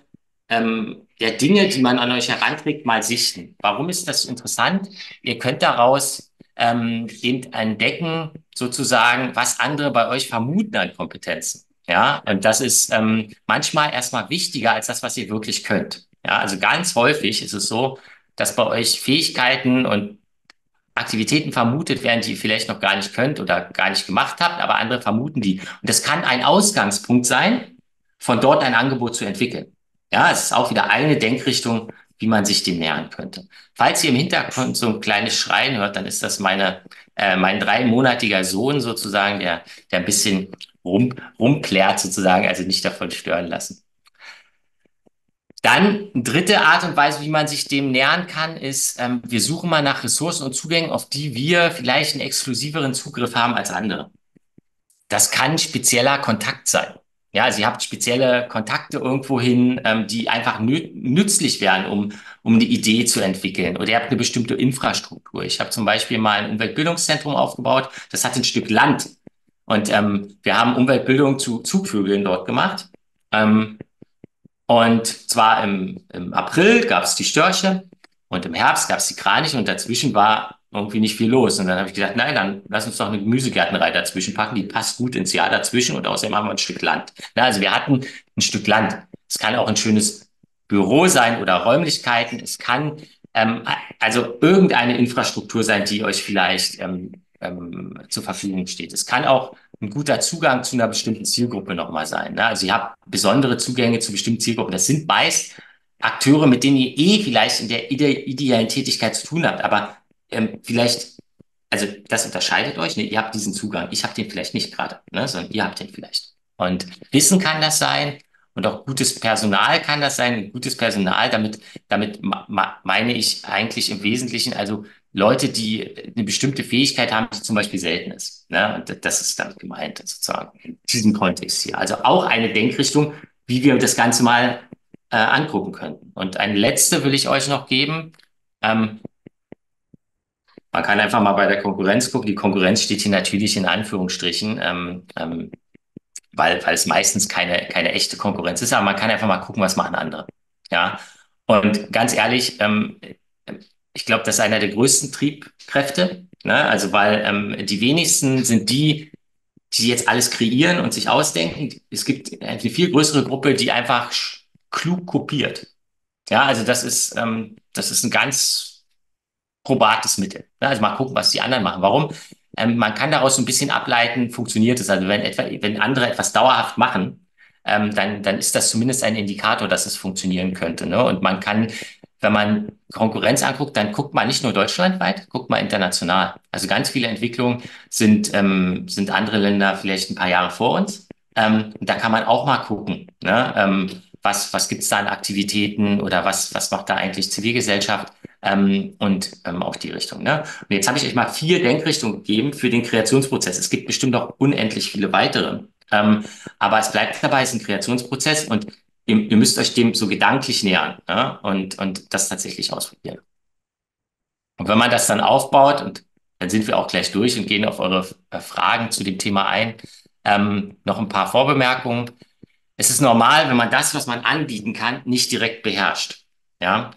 ähm, der Dinge, die man an euch heranträgt, mal sichten. Warum ist das interessant? Ihr könnt daraus ähm, eben entdecken, sozusagen, was andere bei euch vermuten an Kompetenzen. Ja, und das ist ähm, manchmal erstmal wichtiger als das, was ihr wirklich könnt. Ja, also ganz häufig ist es so, dass bei euch Fähigkeiten und Aktivitäten vermutet werden, die ihr vielleicht noch gar nicht könnt oder gar nicht gemacht habt, aber andere vermuten die. Und das kann ein Ausgangspunkt sein, von dort ein Angebot zu entwickeln. Ja, es ist auch wieder eine Denkrichtung, wie man sich dem nähern könnte. Falls ihr im Hintergrund so ein kleines Schreien hört, dann ist das meine, äh, mein dreimonatiger Sohn sozusagen, der, der ein bisschen rum, rumplärt sozusagen, also nicht davon stören lassen. Dann dritte Art und Weise, wie man sich dem nähern kann, ist, ähm, wir suchen mal nach Ressourcen und Zugängen, auf die wir vielleicht einen exklusiveren Zugriff haben als andere. Das kann spezieller Kontakt sein. Ja, also ihr habt spezielle Kontakte irgendwohin, ähm, die einfach nü nützlich wären, um, um eine Idee zu entwickeln. Oder ihr habt eine bestimmte Infrastruktur. Ich habe zum Beispiel mal ein Umweltbildungszentrum aufgebaut. Das hat ein Stück Land. Und ähm, wir haben Umweltbildung zu Zugvögeln dort gemacht. Ähm, und zwar im, im April gab es die Störche und im Herbst gab es die Kraniche und dazwischen war irgendwie nicht viel los. Und dann habe ich gedacht, nein, dann lass uns doch eine Gemüsegärtnerei dazwischen packen, die passt gut ins Jahr dazwischen und außerdem haben wir ein Stück Land. Na, also wir hatten ein Stück Land. Es kann auch ein schönes Büro sein oder Räumlichkeiten. Es kann ähm, also irgendeine Infrastruktur sein, die euch vielleicht ähm, ähm, zur Verfügung steht. Es kann auch ein guter Zugang zu einer bestimmten Zielgruppe nochmal sein. Ne? Also ihr habt besondere Zugänge zu bestimmten Zielgruppen. Das sind meist Akteure, mit denen ihr eh vielleicht in der ide idealen Tätigkeit zu tun habt, aber ähm, vielleicht, also das unterscheidet euch. Ne? Ihr habt diesen Zugang. Ich habe den vielleicht nicht gerade, ne? sondern ihr habt den vielleicht. Und Wissen kann das sein und auch gutes Personal kann das sein. Gutes Personal, damit, damit meine ich eigentlich im Wesentlichen, also Leute, die eine bestimmte Fähigkeit haben, die zum Beispiel selten ist. Ne? Und das ist damit gemeint, sozusagen, in diesem Kontext hier. Also auch eine Denkrichtung, wie wir das Ganze mal äh, angucken könnten. Und eine letzte will ich euch noch geben. Ähm, man kann einfach mal bei der Konkurrenz gucken. Die Konkurrenz steht hier natürlich in Anführungsstrichen, ähm, ähm, weil, weil es meistens keine, keine echte Konkurrenz ist. Aber man kann einfach mal gucken, was machen andere. Ja. Und ganz ehrlich, ähm, ich glaube, das ist einer der größten Triebkräfte. Ne? Also, weil ähm, die wenigsten sind die, die jetzt alles kreieren und sich ausdenken. Es gibt eine viel größere Gruppe, die einfach klug kopiert. Ja, also das ist, ähm, das ist ein ganz probates Mittel. Ne? Also mal gucken, was die anderen machen. Warum? Ähm, man kann daraus ein bisschen ableiten, funktioniert es. Also wenn etwa, wenn andere etwas dauerhaft machen, ähm, dann, dann ist das zumindest ein Indikator, dass es funktionieren könnte. Ne? Und man kann wenn man Konkurrenz anguckt, dann guckt man nicht nur deutschlandweit, guckt man international. Also ganz viele Entwicklungen sind, ähm, sind andere Länder vielleicht ein paar Jahre vor uns. Ähm, da kann man auch mal gucken, ne? ähm, was, was gibt's da an Aktivitäten oder was, was macht da eigentlich Zivilgesellschaft ähm, und ähm, auf die Richtung. Ne? Und jetzt habe ich euch mal vier Denkrichtungen gegeben für den Kreationsprozess. Es gibt bestimmt noch unendlich viele weitere. Ähm, aber es bleibt dabei, es ist ein Kreationsprozess und ihr, ihr müsst euch dem so gedanklich nähern ja? und, und das tatsächlich ausprobieren. Und wenn man das dann aufbaut, und dann sind wir auch gleich durch und gehen auf eure äh, Fragen zu dem Thema ein, ähm, noch ein paar Vorbemerkungen. Es ist normal, wenn man das, was man anbieten kann, nicht direkt beherrscht. Ja,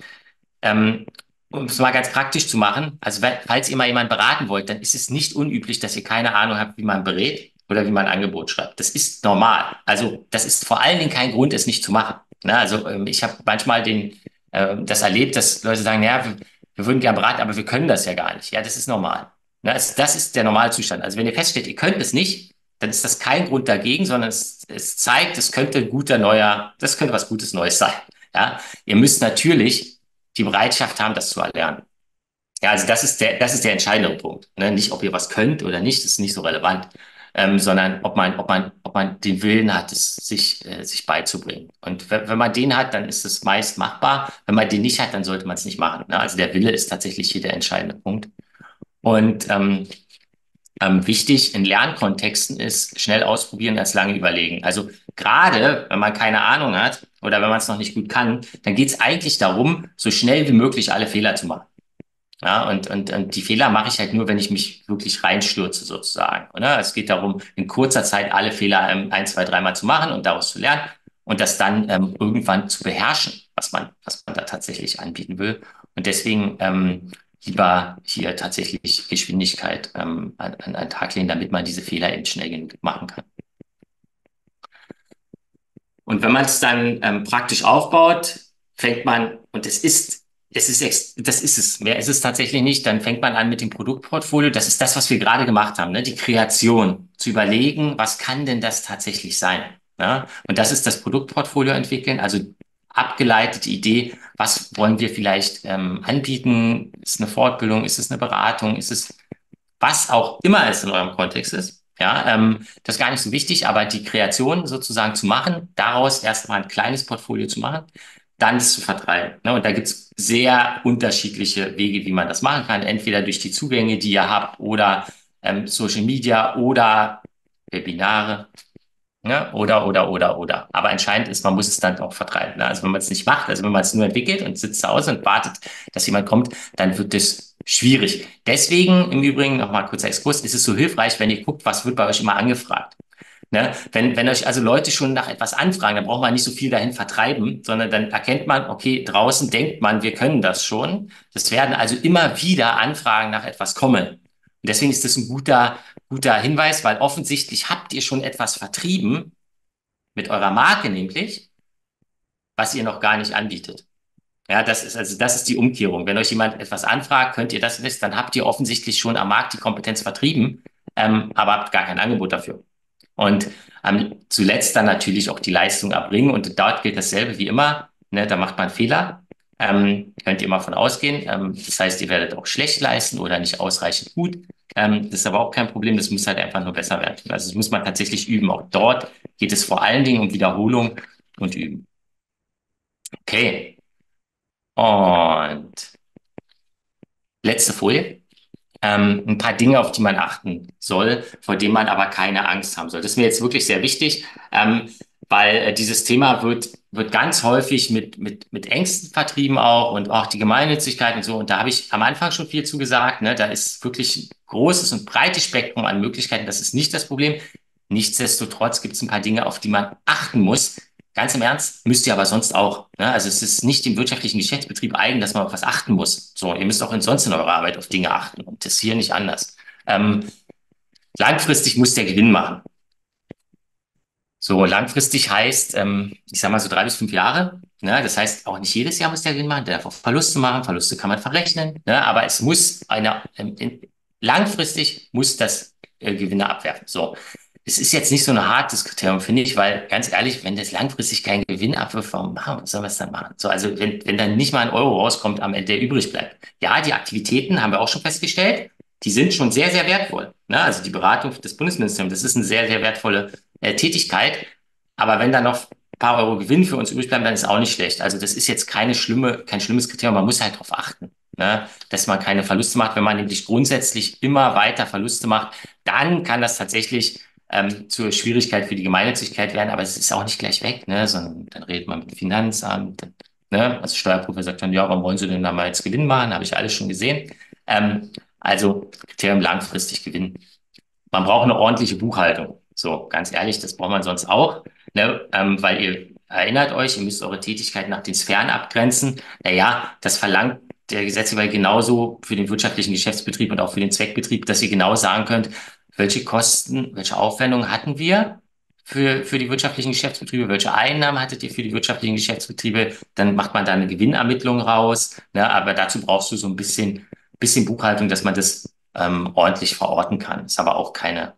ähm, um es mal ganz praktisch zu machen, also falls ihr mal jemanden beraten wollt, dann ist es nicht unüblich, dass ihr keine Ahnung habt, wie man berät oder wie man ein Angebot schreibt. Das ist normal. Also das ist vor allen Dingen kein Grund, es nicht zu machen. Ne? Also ähm, ich habe manchmal den, äh, das erlebt, dass Leute sagen, ja, wir, wir würden gerne beraten, aber wir können das ja gar nicht. Ja, das ist normal. Ne? Das, das ist der Normalzustand. Also wenn ihr feststellt, ihr könnt es nicht, dann ist das kein Grund dagegen, sondern es, es zeigt, es könnte ein guter neuer, das könnte was Gutes Neues sein. Ja, ihr müsst natürlich die Bereitschaft haben, das zu erlernen. Ja, also das ist der, das ist der entscheidende Punkt. Ne? Nicht, ob ihr was könnt oder nicht, das ist nicht so relevant ähm, sondern ob man, ob man, ob man den Willen hat, es sich, äh, sich beizubringen. Und wenn, man den hat, dann ist es meist machbar. Wenn man den nicht hat, dann sollte man es nicht machen. Ne? Also der Wille ist tatsächlich hier der entscheidende Punkt. Und ähm, ähm, wichtig in Lernkontexten ist schnell ausprobieren als lange überlegen. Also gerade wenn man keine Ahnung hat oder wenn man es noch nicht gut kann, dann geht es eigentlich darum, so schnell wie möglich alle Fehler zu machen. Ja, und, und, und die Fehler mache ich halt nur, wenn ich mich wirklich reinstürze sozusagen. Oder? Es geht darum, in kurzer Zeit alle Fehler ähm, ein, zwei, dreimal zu machen und daraus zu lernen und das dann ähm, irgendwann zu beherrschen, was man, was man da tatsächlich anbieten will. Und deswegen ähm, lieber hier tatsächlich Geschwindigkeit ähm, an, an einen Tag legen, damit man diese Fehler eben schnell genug machen kann. Und wenn man es dann ähm, praktisch aufbaut, fängt man, und es ist es ist, das ist es. Mehr ist es tatsächlich nicht. Dann fängt man an mit dem Produktportfolio. Das ist das, was wir gerade gemacht haben, ne? die Kreation. Zu überlegen, was kann denn das tatsächlich sein? Ne? Und das ist das Produktportfolio entwickeln. Also abgeleitete Idee, was wollen wir vielleicht ähm, anbieten? Ist es eine Fortbildung? Ist es eine Beratung? Ist es was auch immer es in eurem Kontext ist? Ja, ähm, das ist gar nicht so wichtig, aber die Kreation sozusagen zu machen, daraus erstmal ein kleines Portfolio zu machen, dann zu vertreiben. Ne? Und da gibt es sehr unterschiedliche Wege, wie man das machen kann. Entweder durch die Zugänge, die ihr habt, oder ähm, Social Media oder Webinare. Ne? Oder, oder, oder, oder. Aber entscheidend ist, man muss es dann auch vertreiben. Ne? Also wenn man es nicht macht, also wenn man es nur entwickelt und sitzt zu Hause und wartet, dass jemand kommt, dann wird das schwierig. Deswegen, im Übrigen, nochmal kurzer Exkurs, ist es so hilfreich, wenn ihr guckt, was wird bei euch immer angefragt. Ne? Wenn, wenn euch also Leute schon nach etwas anfragen, dann braucht man nicht so viel dahin vertreiben, sondern dann erkennt man, okay, draußen denkt man, wir können das schon. Es werden also immer wieder Anfragen nach etwas kommen. Und deswegen ist das ein guter, guter Hinweis, weil offensichtlich habt ihr schon etwas vertrieben, mit eurer Marke nämlich, was ihr noch gar nicht anbietet. Ja, das ist also das ist die Umkehrung. Wenn euch jemand etwas anfragt, könnt ihr das nicht, dann habt ihr offensichtlich schon am Markt die Kompetenz vertrieben, ähm, aber habt gar kein Angebot dafür. Und ähm, zuletzt dann natürlich auch die Leistung erbringen. Und dort gilt dasselbe wie immer. Ne, da macht man Fehler. Ähm, könnt ihr mal von ausgehen. Ähm, das heißt, ihr werdet auch schlecht leisten oder nicht ausreichend gut. Ähm, das ist aber auch kein Problem. Das muss halt einfach nur besser werden. Also das muss man tatsächlich üben. Auch dort geht es vor allen Dingen um Wiederholung und Üben. Okay. Und letzte Folie ähm, ein paar Dinge, auf die man achten soll, vor denen man aber keine Angst haben soll. Das ist mir jetzt wirklich sehr wichtig, ähm, weil äh, dieses Thema wird, wird ganz häufig mit, mit, mit Ängsten vertrieben auch und auch die Gemeinnützigkeit und so. Und da habe ich am Anfang schon viel zu gesagt. Ne? Da ist wirklich ein großes und breites Spektrum an Möglichkeiten. Das ist nicht das Problem. Nichtsdestotrotz gibt es ein paar Dinge, auf die man achten muss, Ganz im Ernst, müsst ihr aber sonst auch. Ne? Also es ist nicht dem wirtschaftlichen Geschäftsbetrieb eigen, dass man auf was achten muss. So, ihr müsst auch sonst in eurer Arbeit auf Dinge achten und das hier nicht anders. Ähm, langfristig muss der Gewinn machen. So, langfristig heißt, ähm, ich sage mal so drei bis fünf Jahre. Ne? Das heißt, auch nicht jedes Jahr muss der Gewinn machen, der darf auch Verluste machen. Verluste kann man verrechnen. Ne? Aber es muss eine, ähm, langfristig muss das äh, Gewinne abwerfen. So es ist jetzt nicht so ein hartes Kriterium, finde ich, weil ganz ehrlich, wenn das langfristig keinen Gewinn abwirft, warum machen, sollen wir es dann machen? So, also wenn, wenn dann nicht mal ein Euro rauskommt am Ende, der übrig bleibt. Ja, die Aktivitäten haben wir auch schon festgestellt, die sind schon sehr, sehr wertvoll. Ne? Also die Beratung des Bundesministeriums, das ist eine sehr, sehr wertvolle äh, Tätigkeit. Aber wenn da noch ein paar Euro Gewinn für uns übrig bleiben, dann ist auch nicht schlecht. Also das ist jetzt keine schlimme, kein schlimmes Kriterium, man muss halt darauf achten. Ne, dass man keine Verluste macht. Wenn man nämlich grundsätzlich immer weiter Verluste macht, dann kann das tatsächlich ähm, zur Schwierigkeit für die Gemeinnützigkeit werden, aber es ist auch nicht gleich weg, ne? sondern dann redet man mit dem Finanzamt. Ne? Also Steuerprüfer sagt dann, ja, warum wollen Sie denn da mal jetzt Gewinn machen? Habe ich alles schon gesehen. Ähm, also Kriterium langfristig gewinnen. Man braucht eine ordentliche Buchhaltung. So, ganz ehrlich, das braucht man sonst auch, ne? ähm, weil ihr erinnert euch, ihr müsst eure Tätigkeit nach den Sphären abgrenzen. Naja, das verlangt der Gesetzgeber genauso für den wirtschaftlichen Geschäftsbetrieb und auch für den Zweckbetrieb, dass ihr genau sagen könnt, welche Kosten, welche Aufwendungen hatten wir für, für die wirtschaftlichen Geschäftsbetriebe, welche Einnahmen hattet ihr für die wirtschaftlichen Geschäftsbetriebe, dann macht man da eine Gewinnermittlung raus, ne? aber dazu brauchst du so ein bisschen, bisschen Buchhaltung, dass man das ähm, ordentlich verorten kann. Ist aber auch keine,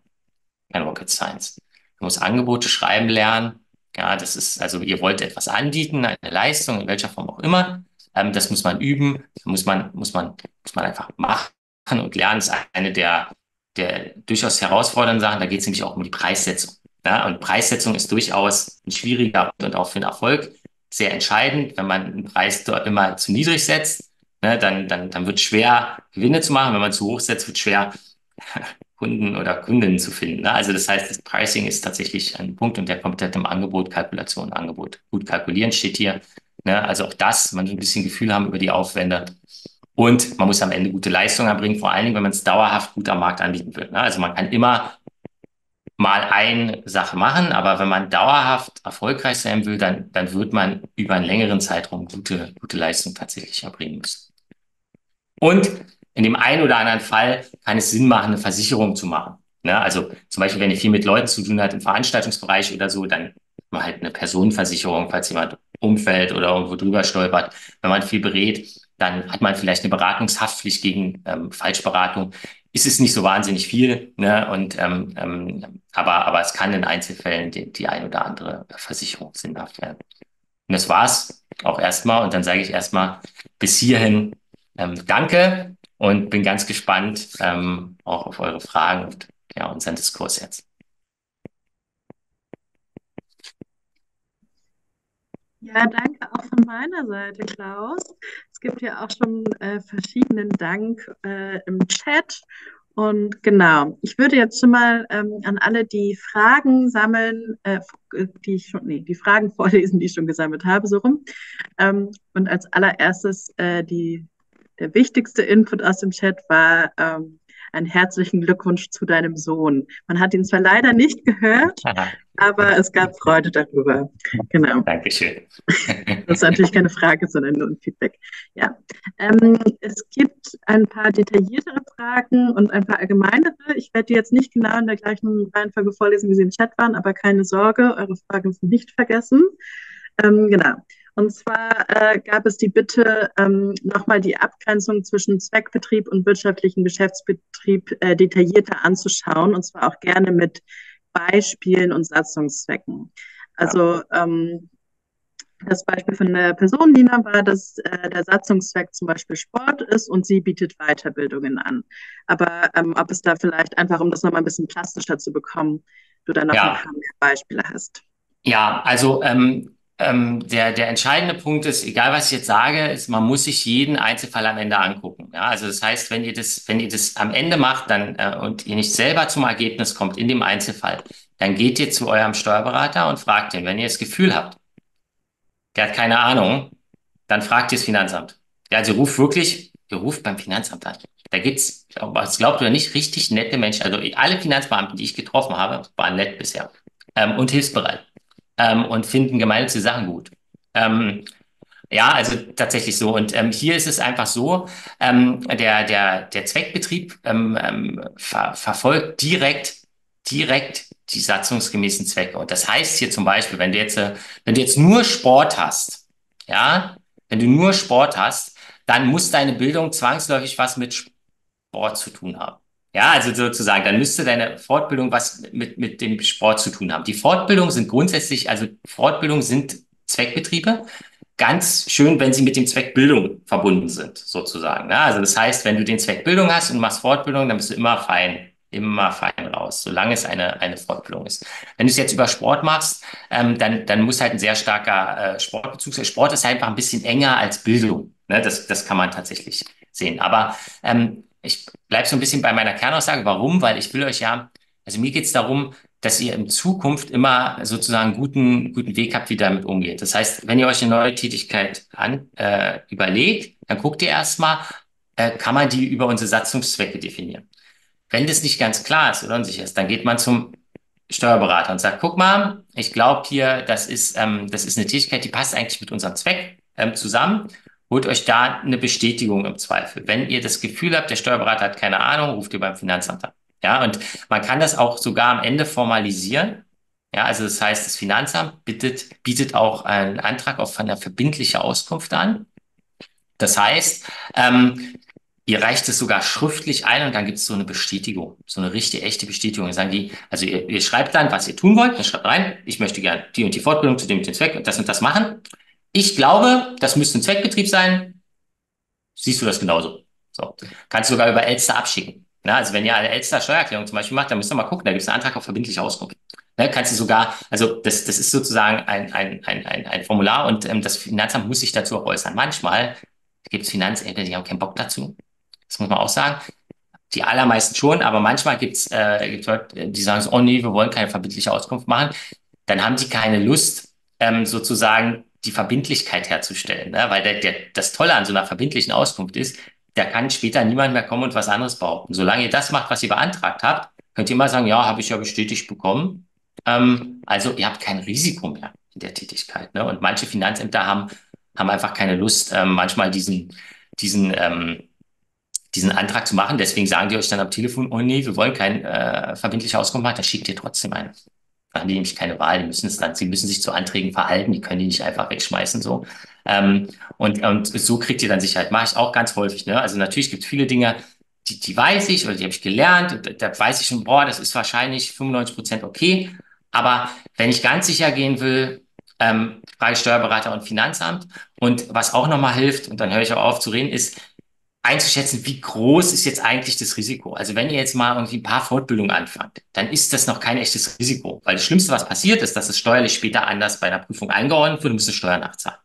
keine Rocket Science. Man muss Angebote schreiben lernen. Ja, das ist, also ihr wollt etwas anbieten, eine Leistung, in welcher Form auch immer. Ähm, das muss man üben, muss man, muss man, muss man einfach machen und lernen. Das ist eine der der durchaus herausfordernden Sachen. Da geht es nämlich auch um die Preissetzung. Ja? Und Preissetzung ist durchaus ein schwieriger und auch für den Erfolg sehr entscheidend. Wenn man einen Preis dort immer zu niedrig setzt, ne, dann, dann, dann wird es schwer, Gewinne zu machen. Wenn man zu hoch setzt, wird es schwer, Kunden oder Kundinnen zu finden. Ne? Also das heißt, das Pricing ist tatsächlich ein Punkt und der kommt halt im Angebot, Kalkulation, Angebot. Gut kalkulieren steht hier. Ne? Also auch das, man ein bisschen Gefühl haben über die Aufwände. Und man muss am Ende gute Leistung erbringen, vor allen Dingen, wenn man es dauerhaft gut am Markt anbieten will. Ne? Also man kann immer mal eine Sache machen, aber wenn man dauerhaft erfolgreich sein will, dann, dann wird man über einen längeren Zeitraum gute, gute Leistung tatsächlich erbringen müssen. Und in dem einen oder anderen Fall kann es Sinn machen, eine Versicherung zu machen. Ne? Also zum Beispiel, wenn ihr viel mit Leuten zu tun habt im Veranstaltungsbereich oder so, dann man halt eine Personenversicherung, falls jemand umfällt oder irgendwo drüber stolpert. Wenn man viel berät, dann hat man vielleicht eine Beratungshaftpflicht gegen ähm, Falschberatung. Ist es nicht so wahnsinnig viel, ne? Und ähm, ähm, aber, aber es kann in Einzelfällen die, die ein oder andere Versicherung sinnhaft werden. Und das war's auch erstmal. Und dann sage ich erstmal bis hierhin ähm, Danke und bin ganz gespannt ähm, auch auf eure Fragen und ja, unseren Diskurs jetzt. Ja, danke auch von meiner Seite, Klaus. Es gibt ja auch schon äh, verschiedenen Dank äh, im Chat. Und genau, ich würde jetzt schon mal ähm, an alle die Fragen sammeln, äh, die ich schon, nee, die Fragen vorlesen, die ich schon gesammelt habe, so rum. Ähm, und als allererstes äh, die, der wichtigste Input aus dem Chat war, ähm, einen herzlichen Glückwunsch zu deinem Sohn. Man hat ihn zwar leider nicht gehört, aber es gab Freude darüber. Genau. Dankeschön. das ist natürlich keine Frage, sondern nur ein Feedback. Ja. Ähm, es gibt ein paar detailliertere Fragen und ein paar allgemeinere. Ich werde die jetzt nicht genau in der gleichen Reihenfolge vorlesen, wie sie im Chat waren, aber keine Sorge, eure Fragen sind nicht vergessen. Ähm, genau. Und zwar äh, gab es die Bitte, ähm, nochmal die Abgrenzung zwischen Zweckbetrieb und wirtschaftlichen Geschäftsbetrieb äh, detaillierter anzuschauen, und zwar auch gerne mit Beispielen und Satzungszwecken. Also ähm, das Beispiel von der Person Nina war, dass äh, der Satzungszweck zum Beispiel Sport ist und sie bietet Weiterbildungen an. Aber ähm, ob es da vielleicht einfach, um das nochmal ein bisschen plastischer zu bekommen, du da noch ja. ein paar Beispiele hast. Ja, also ähm, ähm, der, der entscheidende Punkt ist, egal was ich jetzt sage, ist, man muss sich jeden Einzelfall am Ende angucken. Ja, also das heißt, wenn ihr das, wenn ihr das am Ende macht, dann äh, und ihr nicht selber zum Ergebnis kommt in dem Einzelfall, dann geht ihr zu eurem Steuerberater und fragt ihn, wenn ihr das Gefühl habt, der hat keine Ahnung, dann fragt ihr das Finanzamt. Ja, also ruft wirklich, ihr ruft beim Finanzamt an. Da gibt's, was glaubt ihr nicht, richtig nette Menschen. Also alle Finanzbeamten, die ich getroffen habe, waren nett bisher ähm, und hilfsbereit ähm, und finden gemeinnützige Sachen gut. Ähm, ja, also tatsächlich so. Und ähm, hier ist es einfach so, ähm, der, der, der Zweckbetrieb ähm, ähm, ver verfolgt direkt, direkt die satzungsgemäßen Zwecke. Und das heißt hier zum Beispiel, wenn du jetzt, äh, wenn du jetzt nur Sport hast, ja, wenn du nur Sport hast, dann muss deine Bildung zwangsläufig was mit Sport zu tun haben. Ja, also sozusagen, dann müsste deine Fortbildung was mit, mit dem Sport zu tun haben. Die Fortbildungen sind grundsätzlich, also Fortbildungen sind Zweckbetriebe. Ganz schön, wenn sie mit dem Zweck Bildung verbunden sind, sozusagen. Ja, also das heißt, wenn du den Zweck Bildung hast und machst Fortbildung, dann bist du immer fein, immer fein raus, solange es eine, eine Fortbildung ist. Wenn du es jetzt über Sport machst, ähm, dann, dann muss halt ein sehr starker äh, Sportbezug sein. Sport ist einfach ein bisschen enger als Bildung. Ne? Das, das kann man tatsächlich sehen. Aber ähm, ich bleibe so ein bisschen bei meiner Kernaussage. Warum? Weil ich will euch ja, also mir geht es darum, dass ihr in Zukunft immer sozusagen guten, guten Weg habt, wie damit umgeht. Das heißt, wenn ihr euch eine neue Tätigkeit an, äh, überlegt, dann guckt ihr erstmal, äh, kann man die über unsere Satzungszwecke definieren. Wenn das nicht ganz klar ist oder unsicher ist, dann geht man zum Steuerberater und sagt, guck mal, ich glaube hier, das ist, ähm, das ist eine Tätigkeit, die passt eigentlich mit unserem Zweck ähm, zusammen holt euch da eine Bestätigung im Zweifel. Wenn ihr das Gefühl habt, der Steuerberater hat keine Ahnung, ruft ihr beim Finanzamt an. Ja, und man kann das auch sogar am Ende formalisieren. Ja, also das heißt, das Finanzamt bietet, bietet auch einen Antrag auf eine verbindliche Auskunft an. Das heißt, ähm, ihr reicht es sogar schriftlich ein und dann gibt es so eine Bestätigung, so eine richtig echte Bestätigung. Sagen die, also ihr, ihr schreibt dann, was ihr tun wollt, dann schreibt rein, ich möchte gerne die und die Fortbildung zu dem und dem Zweck und das und das machen. Ich glaube, das müsste ein Zweckbetrieb sein. Siehst du das genauso? So. Kannst du sogar über Elster abschicken. Na, also wenn ihr eine Elster Steuererklärung zum Beispiel macht, dann müsst ihr mal gucken, da gibt es einen Antrag auf verbindliche Auskunft. Ne, kannst du sogar, also das, das ist sozusagen ein, ein, ein, ein, ein Formular und ähm, das Finanzamt muss sich dazu auch äußern. Manchmal gibt es Finanzämter, die haben keinen Bock dazu. Das muss man auch sagen. Die allermeisten schon, aber manchmal gibt's äh, gibt's Leute, die sagen so, oh nee, wir wollen keine verbindliche Auskunft machen. Dann haben die keine Lust, ähm, sozusagen die Verbindlichkeit herzustellen. Ne? Weil der, der, das Tolle an so einer verbindlichen Auskunft ist, da kann später niemand mehr kommen und was anderes behaupten. Solange ihr das macht, was ihr beantragt habt, könnt ihr immer sagen, ja, habe ich ja bestätigt bekommen. Ähm, also ihr habt kein Risiko mehr in der Tätigkeit. Ne? Und manche Finanzämter haben, haben einfach keine Lust, ähm, manchmal diesen, diesen, ähm, diesen Antrag zu machen. Deswegen sagen die euch dann am Telefon, oh nee, wir wollen kein äh, verbindliche Auskunft machen, dann schickt ihr trotzdem eine haben die nämlich keine Wahl, die müssen es dann, sie müssen sich zu Anträgen verhalten, die können die nicht einfach wegschmeißen so. Ähm, und, und so kriegt ihr dann Sicherheit. Mache ich auch ganz häufig. Ne? Also natürlich gibt es viele Dinge, die, die weiß ich oder die habe ich gelernt und da weiß ich schon, boah, das ist wahrscheinlich 95 Prozent okay. Aber wenn ich ganz sicher gehen will, ähm, frage Steuerberater und Finanzamt. Und was auch nochmal hilft, und dann höre ich auch auf zu reden, ist, einzuschätzen, wie groß ist jetzt eigentlich das Risiko. Also wenn ihr jetzt mal irgendwie ein paar Fortbildungen anfangt, dann ist das noch kein echtes Risiko. Weil das Schlimmste, was passiert, ist, dass es steuerlich später anders bei einer Prüfung eingeordnet wird und müsst eine Steuer nachzahlen.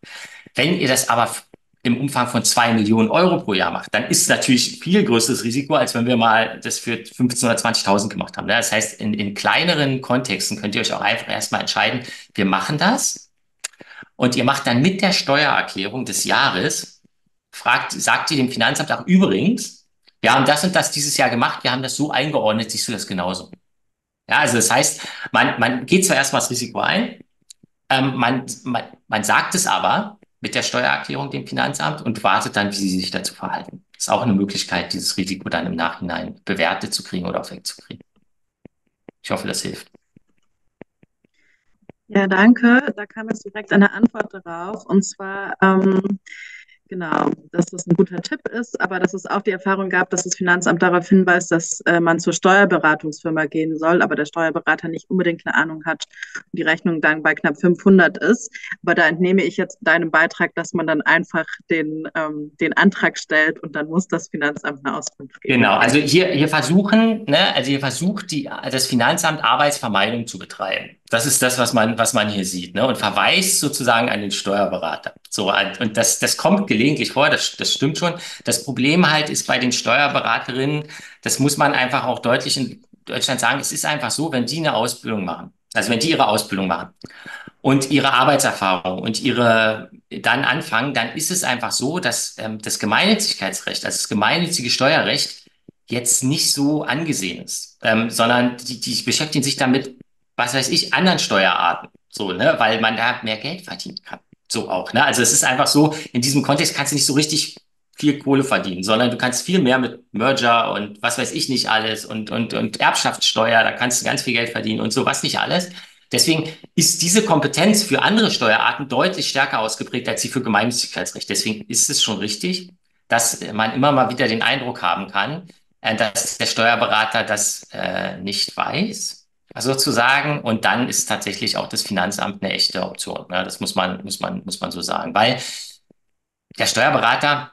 Wenn ihr das aber im Umfang von zwei Millionen Euro pro Jahr macht, dann ist es natürlich viel größeres Risiko, als wenn wir mal das für 15.000 oder 20.000 gemacht haben. Das heißt, in, in kleineren Kontexten könnt ihr euch auch einfach erstmal entscheiden, wir machen das und ihr macht dann mit der Steuererklärung des Jahres fragt, sagt ihr dem Finanzamt auch übrigens, wir haben das und das dieses Jahr gemacht, wir haben das so eingeordnet, siehst du das genauso? Ja, also das heißt, man, man geht zwar erstmal das Risiko ein, ähm, man, man, man sagt es aber mit der Steuererklärung dem Finanzamt und wartet dann, wie sie sich dazu verhalten. Das ist auch eine Möglichkeit, dieses Risiko dann im Nachhinein bewertet zu kriegen oder auch wegzukriegen. Ich hoffe, das hilft. Ja, danke. Da kam jetzt direkt eine Antwort darauf. Und zwar, ähm, Genau, dass das ein guter Tipp ist, aber dass es auch die Erfahrung gab, dass das Finanzamt darauf hinweist, dass äh, man zur Steuerberatungsfirma gehen soll, aber der Steuerberater nicht unbedingt eine Ahnung hat und die Rechnung dann bei knapp 500 ist. Aber da entnehme ich jetzt deinem Beitrag, dass man dann einfach den, ähm, den Antrag stellt und dann muss das Finanzamt eine Auskunft geben. Genau, also hier, hier versuchen, ne, also hier versucht die, das Finanzamt Arbeitsvermeidung zu betreiben. Das ist das, was man, was man hier sieht, ne? Und verweist sozusagen an den Steuerberater. So, und das, das kommt gelegentlich vor, das, das stimmt schon. Das Problem halt ist bei den Steuerberaterinnen, das muss man einfach auch deutlich in Deutschland sagen, es ist einfach so, wenn die eine Ausbildung machen, also wenn die ihre Ausbildung machen und ihre Arbeitserfahrung und ihre dann anfangen, dann ist es einfach so, dass ähm, das Gemeinnützigkeitsrecht, also das gemeinnützige Steuerrecht, jetzt nicht so angesehen ist, ähm, sondern die, die beschäftigen sich damit was weiß ich, anderen Steuerarten. So, ne, weil man da mehr Geld verdienen kann. So auch, ne? Also es ist einfach so, in diesem Kontext kannst du nicht so richtig viel Kohle verdienen, sondern du kannst viel mehr mit Merger und was weiß ich nicht alles und, und, und Erbschaftssteuer, da kannst du ganz viel Geld verdienen und sowas nicht alles. Deswegen ist diese Kompetenz für andere Steuerarten deutlich stärker ausgeprägt als sie für Gemeinnützigkeitsrecht. Deswegen ist es schon richtig, dass man immer mal wieder den Eindruck haben kann, äh, dass der Steuerberater das äh, nicht weiß sozusagen. Und dann ist tatsächlich auch das Finanzamt eine echte Option. Ne? Das muss man, muss man, muss man so sagen. Weil der Steuerberater,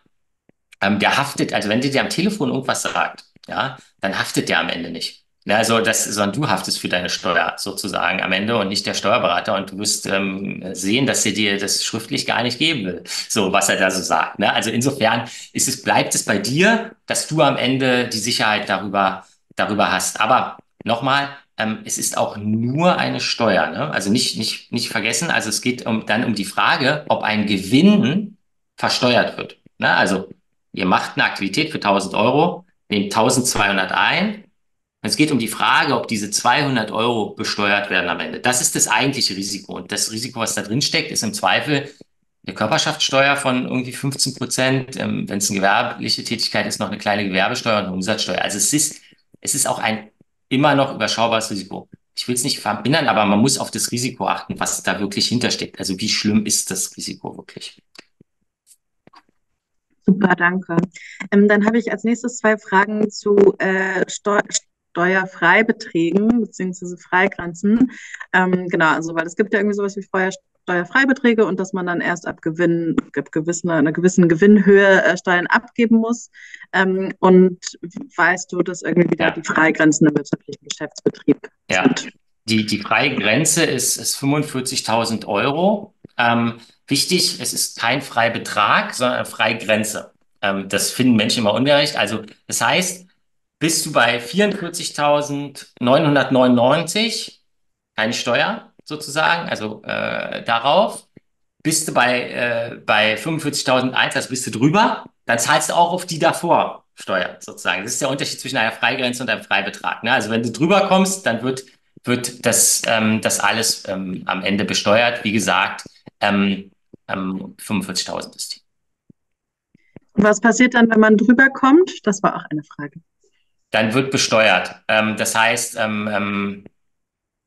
ähm, der haftet, also wenn dir am Telefon irgendwas sagt, ja, dann haftet der am Ende nicht. Ja, also das, sondern du haftest für deine Steuer sozusagen am Ende und nicht der Steuerberater. Und du wirst ähm, sehen, dass er dir das schriftlich gar nicht geben will, so was er da so sagt. Ne? Also insofern ist es, bleibt es bei dir, dass du am Ende die Sicherheit darüber, darüber hast. Aber nochmal, ähm, es ist auch nur eine Steuer. Ne? Also nicht, nicht, nicht vergessen, also es geht um, dann um die Frage, ob ein Gewinn versteuert wird. Ne? Also ihr macht eine Aktivität für 1000 Euro, nehmt 1200 ein. Es geht um die Frage, ob diese 200 Euro besteuert werden am Ende. Das ist das eigentliche Risiko. Und das Risiko, was da drin steckt, ist im Zweifel eine Körperschaftssteuer von irgendwie 15 Prozent. Ähm, Wenn es eine gewerbliche Tätigkeit ist, noch eine kleine Gewerbesteuer und eine Umsatzsteuer. Also es ist, es ist auch ein immer noch überschaubares Risiko. Ich will es nicht vermindern, aber man muss auf das Risiko achten, was da wirklich hintersteckt. Also wie schlimm ist das Risiko wirklich? Super, danke. Ähm, dann habe ich als nächstes zwei Fragen zu äh, Steu Steuerfreibeträgen bzw. Freigrenzen. Ähm, genau, also weil es gibt ja irgendwie sowas wie Feuer Steuerfreibeträge und dass man dann erst ab Gewinn, ab gewissen, einer gewissen Gewinnhöhe äh, Steuern abgeben muss. Ähm, und weißt du, dass irgendwie wieder ja. die Freigrenzen im wirtschaftlichen Geschäftsbetrieb ja. sind? Die, die freie Grenze ist, ist 45.000 Euro. Ähm, wichtig, es ist kein Freibetrag, sondern eine Freigrenze. Ähm, das finden Menschen immer ungerecht. Also das heißt, bist du bei 44.999 keine Steuer, sozusagen, also äh, darauf. Bist du bei, äh, bei 45.001, also bist du drüber, dann zahlst du auch auf die davor Steuer sozusagen. Das ist der Unterschied zwischen einer Freigrenze und einem Freibetrag. Ne? Also wenn du drüber kommst, dann wird, wird das, ähm, das alles ähm, am Ende besteuert. Wie gesagt, ähm, 45.000 ist die. Was passiert dann, wenn man drüber kommt? Das war auch eine Frage. Dann wird besteuert. Ähm, das heißt, ähm, ähm,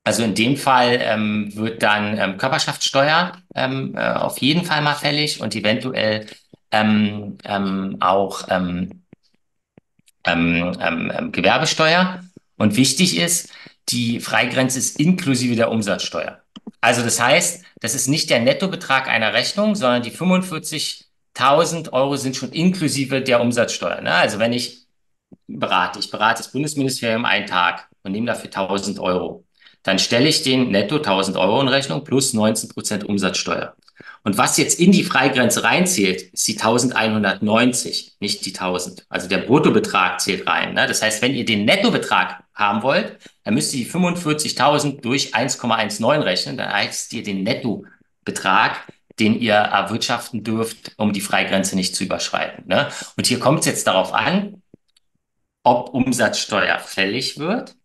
also in dem Fall ähm, wird dann ähm, Körperschaftssteuer ähm, äh, auf jeden Fall mal fällig und eventuell ähm, ähm, auch ähm, Gewerbesteuer. Und wichtig ist, die Freigrenze ist inklusive der Umsatzsteuer. Also das heißt, das ist nicht der Nettobetrag einer Rechnung, sondern die 45.000 Euro sind schon inklusive der Umsatzsteuer. Ne? Also wenn ich berate, ich berate das Bundesministerium einen Tag und nehme dafür 1.000 Euro dann stelle ich den netto 1000 Euro in Rechnung plus 19 Prozent Umsatzsteuer. Und was jetzt in die Freigrenze reinzählt, ist die 1190, nicht die 1000. Also der Bruttobetrag zählt rein. Ne? Das heißt, wenn ihr den Nettobetrag haben wollt, dann müsst ihr die 45.000 durch 1,19 rechnen. Dann heißt ihr den Nettobetrag, den ihr erwirtschaften dürft, um die Freigrenze nicht zu überschreiten. Ne? Und hier kommt es jetzt darauf an, ob Umsatzsteuer fällig wird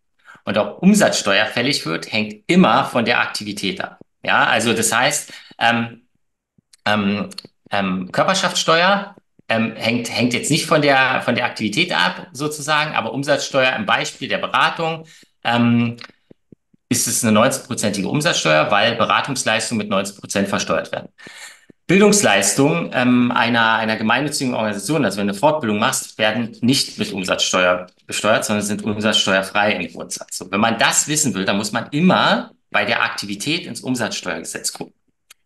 und ob Umsatzsteuer fällig wird, hängt immer von der Aktivität ab. Ja, also das heißt, ähm, ähm, ähm, Körperschaftssteuer ähm, hängt, hängt jetzt nicht von der, von der Aktivität ab, sozusagen, aber Umsatzsteuer im Beispiel der Beratung, ähm, ist es eine 19-prozentige Umsatzsteuer, weil Beratungsleistungen mit 19 Prozent versteuert werden. Bildungsleistungen ähm, einer, einer gemeinnützigen Organisation, also wenn du Fortbildung machst, werden nicht mit Umsatzsteuer besteuert, sondern sind umsatzsteuerfrei im Grundsatz. So, wenn man das wissen will, dann muss man immer bei der Aktivität ins Umsatzsteuergesetz gucken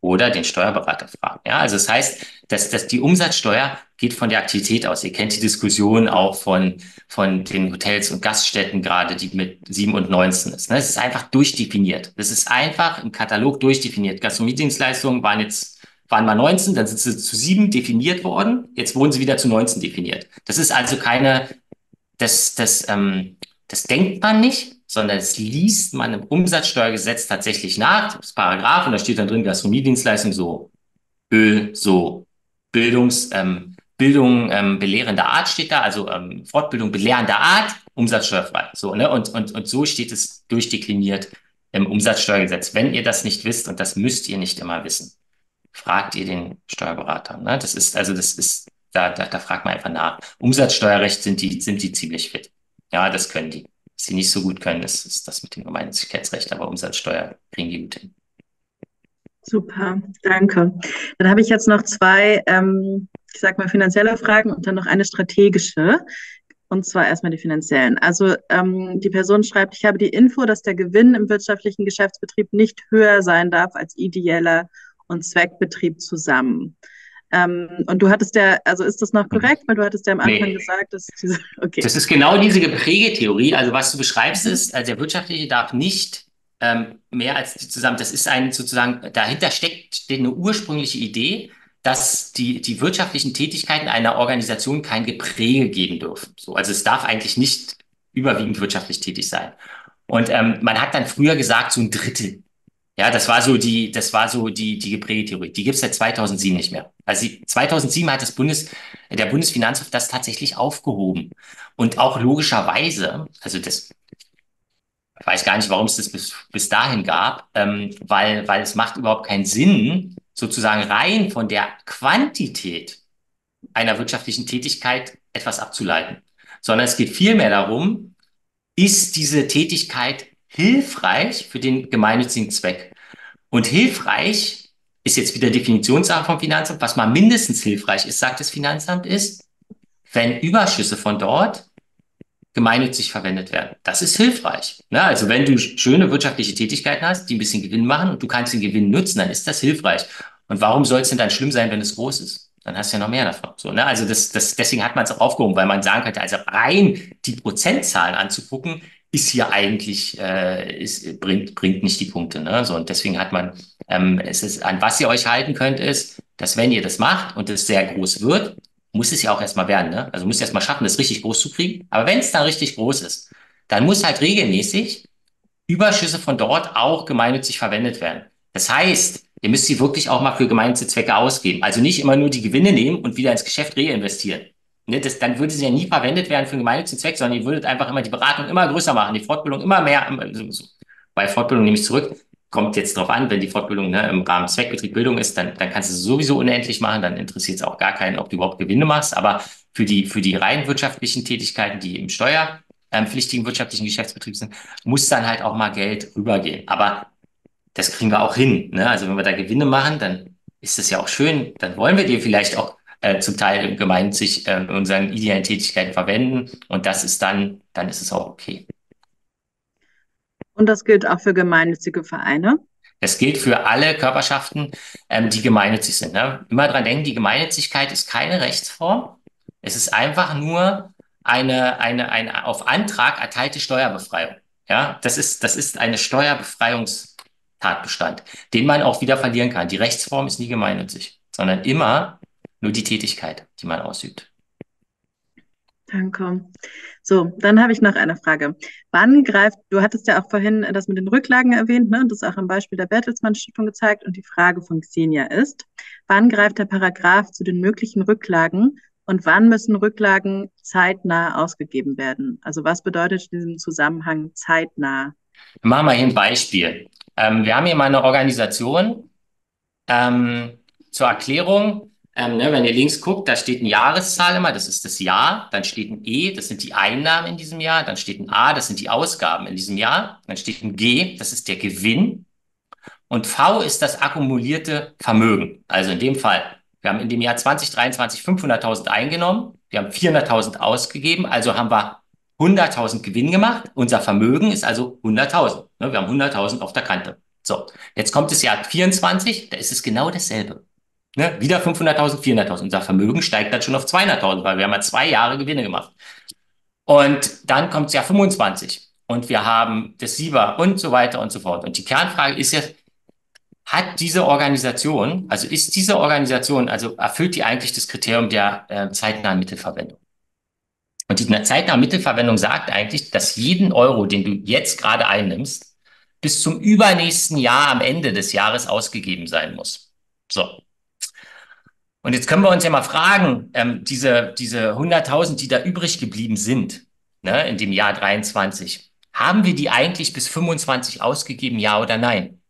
oder den Steuerberater fragen. Ja, also das heißt, dass, dass die Umsatzsteuer geht von der Aktivität aus. Ihr kennt die Diskussion auch von, von den Hotels und Gaststätten gerade, die mit 7 und 19 ist. Ne? Es ist einfach durchdefiniert. Das ist einfach im Katalog durchdefiniert. Gastronomiedienstleistungen waren jetzt waren mal 19, dann sind sie zu 7 definiert worden, jetzt wurden sie wieder zu 19 definiert. Das ist also keine, das, das, ähm, das denkt man nicht, sondern es liest man im Umsatzsteuergesetz tatsächlich nach, das Paragraph, und da steht dann drin Gastronomiedienstleistung so, Öl, so, Bildungs, ähm, Bildung ähm, belehrender Art steht da, also ähm, Fortbildung belehrender Art, umsatzsteuerfrei. So, ne? Und, und, und so steht es durchdekliniert im Umsatzsteuergesetz. Wenn ihr das nicht wisst, und das müsst ihr nicht immer wissen, fragt ihr den Steuerberater. Ne? Das ist, also das ist, da, da, da fragt man einfach nach. Umsatzsteuerrecht sind die, sind die ziemlich fit. Ja, das können die. Was sie nicht so gut können, ist, ist das mit dem Gemeinnützigkeitsrecht, aber Umsatzsteuer kriegen die gut hin. Super, danke. Dann habe ich jetzt noch zwei, ähm, ich sag mal, finanzielle Fragen und dann noch eine strategische. Und zwar erstmal die finanziellen. Also ähm, die Person schreibt, ich habe die Info, dass der Gewinn im wirtschaftlichen Geschäftsbetrieb nicht höher sein darf als ideeller und Zweckbetrieb zusammen. Ähm, und du hattest ja, also ist das noch mhm. korrekt, weil du hattest ja am Anfang nee. gesagt, dass diese, okay. Das ist genau diese Geprägetheorie. Also was du beschreibst mhm. ist, also der Wirtschaftliche darf nicht ähm, mehr als die zusammen, das ist ein sozusagen, dahinter steckt eine ursprüngliche Idee, dass die, die wirtschaftlichen Tätigkeiten einer Organisation kein Gepräge geben dürfen. So, also es darf eigentlich nicht überwiegend wirtschaftlich tätig sein. Und ähm, man hat dann früher gesagt, so ein Drittel. Ja, das war so die, das war so die, die geprägte Theorie. Die gibt es seit 2007 nicht mehr. Also 2007 hat das Bundes, der Bundesfinanzhof das tatsächlich aufgehoben. Und auch logischerweise, also das, ich weiß gar nicht, warum es das bis, bis dahin gab, ähm, weil, weil es macht überhaupt keinen Sinn, sozusagen rein von der Quantität einer wirtschaftlichen Tätigkeit etwas abzuleiten, sondern es geht vielmehr darum, ist diese Tätigkeit hilfreich für den gemeinnützigen Zweck. Und hilfreich ist jetzt wieder Definitionssache vom Finanzamt. Was mal mindestens hilfreich ist, sagt das Finanzamt, ist, wenn Überschüsse von dort gemeinnützig verwendet werden. Das ist hilfreich. Ne? Also wenn du schöne wirtschaftliche Tätigkeiten hast, die ein bisschen Gewinn machen und du kannst den Gewinn nutzen, dann ist das hilfreich. Und warum soll es denn dann schlimm sein, wenn es groß ist? Dann hast du ja noch mehr davon. So, ne? Also das, das, deswegen hat man es auch aufgehoben, weil man sagen könnte, also rein die Prozentzahlen anzugucken, ist hier eigentlich, äh, ist, bringt, bringt nicht die Punkte. Ne? So, und deswegen hat man, ähm, es ist, an was ihr euch halten könnt, ist, dass wenn ihr das macht und es sehr groß wird, muss es ja auch erstmal werden. Ne? Also ihr erstmal schaffen, das richtig groß zu kriegen. Aber wenn es dann richtig groß ist, dann muss halt regelmäßig Überschüsse von dort auch gemeinnützig verwendet werden. Das heißt, ihr müsst sie wirklich auch mal für gemeinnützige Zwecke ausgeben. Also nicht immer nur die Gewinne nehmen und wieder ins Geschäft reinvestieren. Ne, das, dann würde sie ja nie verwendet werden für einen gemeinnützigen Zweck, sondern ihr würdet einfach immer die Beratung immer größer machen, die Fortbildung immer mehr. So, bei Fortbildung nehme ich zurück, kommt jetzt drauf an, wenn die Fortbildung ne, im Rahmen Zweckbetrieb Bildung ist, dann, dann kannst du es sowieso unendlich machen, dann interessiert es auch gar keinen, ob du überhaupt Gewinne machst. Aber für die, für die rein wirtschaftlichen Tätigkeiten, die im steuerpflichtigen wirtschaftlichen Geschäftsbetrieb sind, muss dann halt auch mal Geld rübergehen. Aber das kriegen wir auch hin. Ne? Also wenn wir da Gewinne machen, dann ist das ja auch schön. Dann wollen wir dir vielleicht auch äh, zum Teil gemeinnützig äh, in unseren ideellen Tätigkeiten verwenden. Und das ist dann, dann ist es auch okay. Und das gilt auch für gemeinnützige Vereine? Das gilt für alle Körperschaften, ähm, die gemeinnützig sind. Ne? Immer dran denken, die Gemeinnützigkeit ist keine Rechtsform. Es ist einfach nur eine, eine, eine auf Antrag erteilte Steuerbefreiung. Ja, das ist, das ist eine Steuerbefreiungstatbestand, den man auch wieder verlieren kann. Die Rechtsform ist nie gemeinnützig, sondern immer nur die Tätigkeit, die man ausübt. Danke. So, dann habe ich noch eine Frage. Wann greift, du hattest ja auch vorhin das mit den Rücklagen erwähnt, ne? das ist auch im Beispiel der Bertelsmann Stiftung gezeigt und die Frage von Xenia ist, wann greift der Paragraph zu den möglichen Rücklagen und wann müssen Rücklagen zeitnah ausgegeben werden? Also was bedeutet in diesem Zusammenhang zeitnah? Machen wir hier ein Beispiel. Ähm, wir haben hier mal eine Organisation ähm, zur Erklärung Ähm, ne, wenn ihr links guckt, da steht eine Jahreszahl immer, das ist das Jahr. Dann steht ein E, das sind die Einnahmen in diesem Jahr. Dann steht ein A, das sind die Ausgaben in diesem Jahr. Dann steht ein G, das ist der Gewinn. Und V ist das akkumulierte Vermögen. Also in dem Fall, wir haben in dem Jahr 2023 500.000 eingenommen, wir haben 400.000 ausgegeben, also haben wir 100.000 Gewinn gemacht. Unser Vermögen ist also 100.000. Ne, wir haben 100.000 auf der Kante. So, jetzt kommt das Jahr 24, da ist es genau dasselbe. Ne? Wieder 500.000, 400.000. Unser Vermögen steigt dann schon auf 200.000, weil wir haben ja zwei Jahre Gewinne gemacht. Und dann kommt das Jahr 25 und wir haben das Sieber und so weiter und so fort. Und die Kernfrage ist jetzt, hat diese Organisation, also ist diese Organisation, also erfüllt die eigentlich das Kriterium der äh, zeitnahen Mittelverwendung? Und die zeitnahe Mittelverwendung sagt eigentlich, dass jeden Euro, den du jetzt gerade einnimmst, bis zum übernächsten Jahr am Ende des Jahres ausgegeben sein muss. So. Und jetzt können wir uns ja mal fragen, ähm, diese, diese 100.000, die da übrig geblieben sind, ne, in dem Jahr 23, haben wir die eigentlich bis 25 ausgegeben, ja oder nein?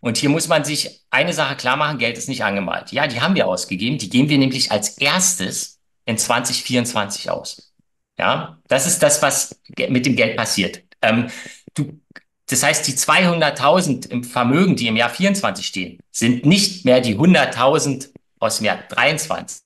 Und hier muss man sich eine Sache klar machen, Geld ist nicht angemalt. Ja, die haben wir ausgegeben, die geben wir nämlich als erstes in 2024 aus. Ja, das ist das, was mit dem Geld passiert. Ähm, du, das heißt, die 200.000 im Vermögen, die im Jahr 24 stehen, sind nicht mehr die 100.000 aus dem Jahr 23,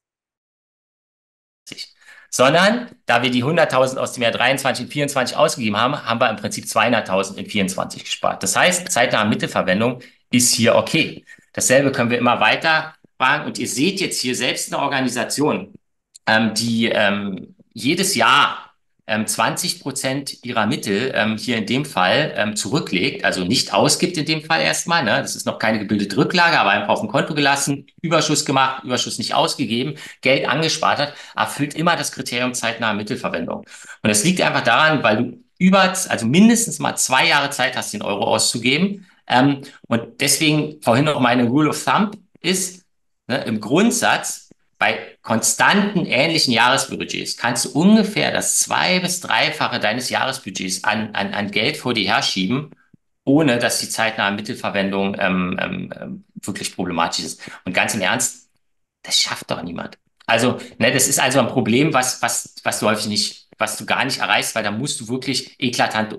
sondern da wir die 100.000 aus dem Jahr 23 und 24 ausgegeben haben, haben wir im Prinzip 200.000 in 24 gespart. Das heißt, zeitnahe Mittelverwendung ist hier okay. Dasselbe können wir immer weiter fragen. Und ihr seht jetzt hier selbst eine Organisation, ähm, die ähm, jedes Jahr 20 Prozent ihrer Mittel ähm, hier in dem Fall ähm, zurücklegt, also nicht ausgibt in dem Fall erstmal. Ne? Das ist noch keine gebildete Rücklage, aber einfach auf dem Konto gelassen, Überschuss gemacht, Überschuss nicht ausgegeben, Geld angespart hat, erfüllt immer das Kriterium zeitnahe Mittelverwendung. Und das liegt einfach daran, weil du über, also mindestens mal zwei Jahre Zeit hast, den Euro auszugeben. Ähm, und deswegen vorhin noch meine Rule of Thumb ist, ne, im Grundsatz bei konstanten ähnlichen Jahresbudgets kannst du ungefähr das zwei- bis dreifache deines Jahresbudgets an, an, an Geld vor dir herschieben, ohne dass die zeitnahe Mittelverwendung ähm, ähm, ähm, wirklich problematisch ist. Und ganz im Ernst, das schafft doch niemand. Also, ne, das ist also ein Problem, was, was, was du häufig nicht, was du gar nicht erreichst, weil da musst du wirklich eklatant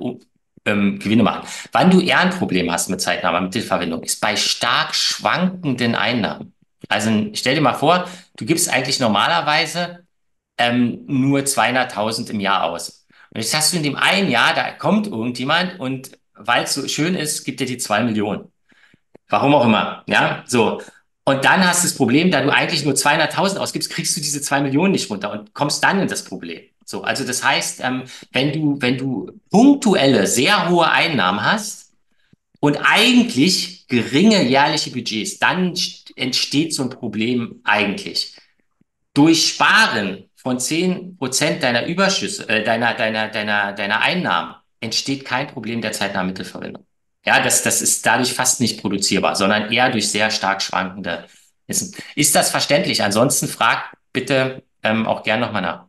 ähm, Gewinne machen. Wann du eher ein Problem hast mit zeitnaher Mittelverwendung, ist bei stark schwankenden Einnahmen. Also stell dir mal vor, du gibst eigentlich normalerweise ähm, nur 200.000 im Jahr aus. Und jetzt hast du in dem einen Jahr, da kommt irgendjemand und weil es so schön ist, gibt dir die zwei Millionen. Warum auch immer, ja, so. Und dann hast du das Problem, da du eigentlich nur 200.000 ausgibst, kriegst du diese zwei Millionen nicht runter und kommst dann in das Problem. So, also das heißt, ähm, wenn du, wenn du punktuelle, sehr hohe Einnahmen hast und eigentlich geringe jährliche Budgets, dann entsteht so ein Problem eigentlich? Durch Sparen von zehn Prozent deiner Überschüsse, äh, deiner, deiner, deiner, deiner Einnahmen entsteht kein Problem der zeitnahen Mittelverwendung. Ja, das, das ist dadurch fast nicht produzierbar, sondern eher durch sehr stark schwankende Wissen. Ist das verständlich? Ansonsten frag bitte ähm, auch gern nochmal nach.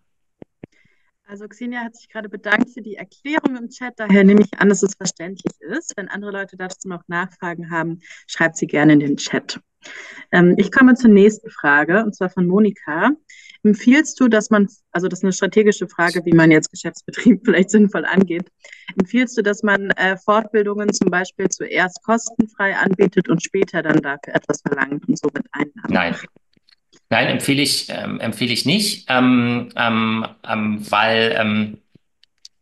Also Xenia hat sich gerade bedankt für die Erklärung im Chat. Daher nehme ich an, dass es verständlich ist. Wenn andere Leute dazu noch Nachfragen haben, schreibt sie gerne in den Chat. Ähm, ich komme zur nächsten Frage, und zwar von Monika. Empfiehlst du, dass man, also das ist eine strategische Frage, wie man jetzt Geschäftsbetrieb vielleicht sinnvoll angeht. Empfiehlst du, dass man äh, Fortbildungen zum Beispiel zuerst kostenfrei anbietet und später dann dafür etwas verlangt und somit Einnahmen? Nein. Nein, empfehle ich, ähm, empfehle ich nicht, ähm, ähm, ähm weil, ähm,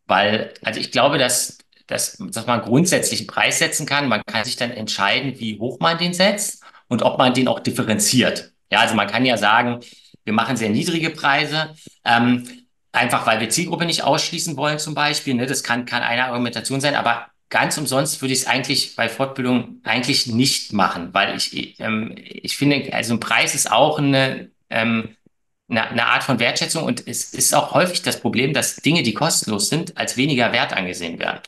weil, also ich glaube, dass, dass, dass man grundsätzlich einen Preis setzen kann. Man kann sich dann entscheiden, wie hoch man den setzt und ob man den auch differenziert. Ja, also man kann ja sagen, wir machen sehr niedrige Preise, ähm, einfach weil wir Zielgruppe nicht ausschließen wollen zum Beispiel. Ne? Das kann, kann eine Argumentation sein, aber ganz umsonst würde ich es eigentlich bei Fortbildung eigentlich nicht machen, weil ich, ähm, ich finde, also ein Preis ist auch eine, ähm, eine, eine Art von Wertschätzung und es ist auch häufig das Problem, dass Dinge, die kostenlos sind, als weniger wert angesehen werden.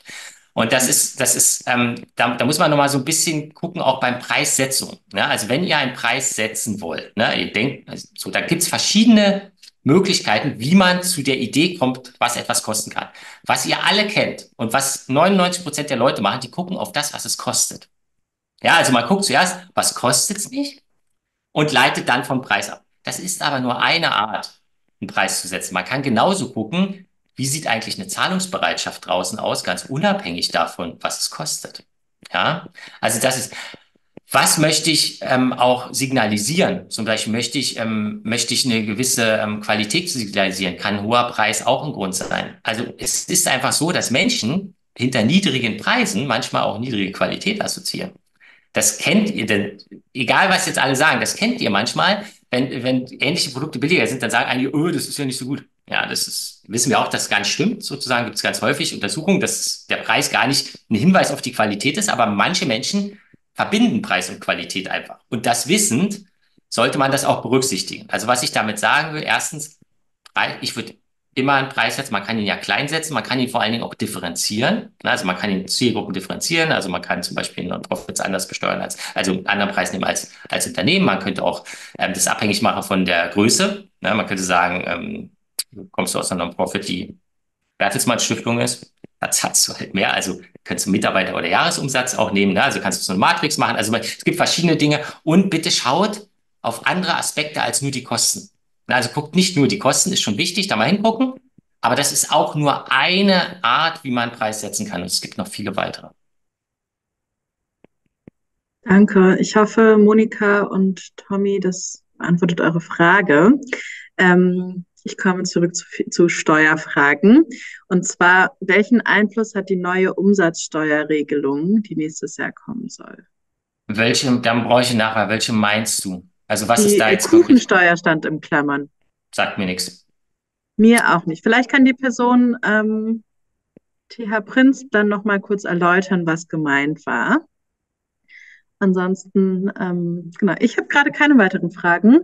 Und das ist, das ist, ähm, da, da muss man nochmal so ein bisschen gucken, auch beim Preissetzung. Ne? Also wenn ihr einen Preis setzen wollt, ne, ihr denkt, also, so, da gibt's verschiedene Möglichkeiten, wie man zu der Idee kommt, was etwas kosten kann. Was ihr alle kennt und was 99 Prozent der Leute machen, die gucken auf das, was es kostet. Ja, also man guckt zuerst, was kostet es mich? und leitet dann vom Preis ab. Das ist aber nur eine Art, einen Preis zu setzen. Man kann genauso gucken, wie sieht eigentlich eine Zahlungsbereitschaft draußen aus, ganz unabhängig davon, was es kostet. Ja, also das ist, was möchte ich ähm, auch signalisieren? Zum Beispiel möchte ich, ähm, möchte ich eine gewisse ähm, Qualität signalisieren? Kann ein hoher Preis auch ein Grund sein? Also es ist einfach so, dass Menschen hinter niedrigen Preisen manchmal auch niedrige Qualität assoziieren. Das kennt ihr, denn egal was jetzt alle sagen, das kennt ihr manchmal, wenn, wenn ähnliche Produkte billiger sind, dann sagen einige, oh, das ist ja nicht so gut. Ja, das ist, wissen wir auch, dass es gar nicht stimmt. Sozusagen gibt es ganz häufig Untersuchungen, dass der Preis gar nicht ein Hinweis auf die Qualität ist, aber manche Menschen verbinden Preis und Qualität einfach. Und das wissend sollte man das auch berücksichtigen. Also was ich damit sagen will, erstens, ich würde immer einen Preis setzen. Man kann ihn ja klein setzen, man kann ihn vor allen Dingen auch differenzieren. Also man kann ihn Zielgruppen differenzieren. Also man kann zum Beispiel Non-Profits anders besteuern als, also einen anderen Preis nehmen als, als Unternehmen. Man könnte auch ähm, das abhängig machen von der Größe. Ne? Man könnte sagen, ähm, kommst du aus einer Non-Profit, die Bertelsmann Stiftung ist, da zahlst du halt mehr. Also kannst du Mitarbeiter oder Jahresumsatz auch nehmen. Ne? Also kannst du so eine Matrix machen. Also es gibt verschiedene Dinge. Und bitte schaut auf andere Aspekte als nur die Kosten. Also guckt nicht nur die Kosten, ist schon wichtig, da mal hingucken. Aber das ist auch nur eine Art, wie man Preis setzen kann. Und es gibt noch viele weitere. Danke. Ich hoffe, Monika und Tommy, das beantwortet eure Frage. Ähm, ich komme zurück zu, zu, Steuerfragen. Und zwar, welchen Einfluss hat die neue Umsatzsteuerregelung, die nächstes Jahr kommen soll? Welche, dann brauche ich nachher, welche meinst du? Also was die ist da jetzt Kuchensteuer stand im Klammern. Sagt mir nichts. Mir auch nicht. Vielleicht kann die Person ähm, TH Prinz dann noch mal kurz erläutern, was gemeint war. Ansonsten, ähm, genau, ich habe gerade keine weiteren Fragen.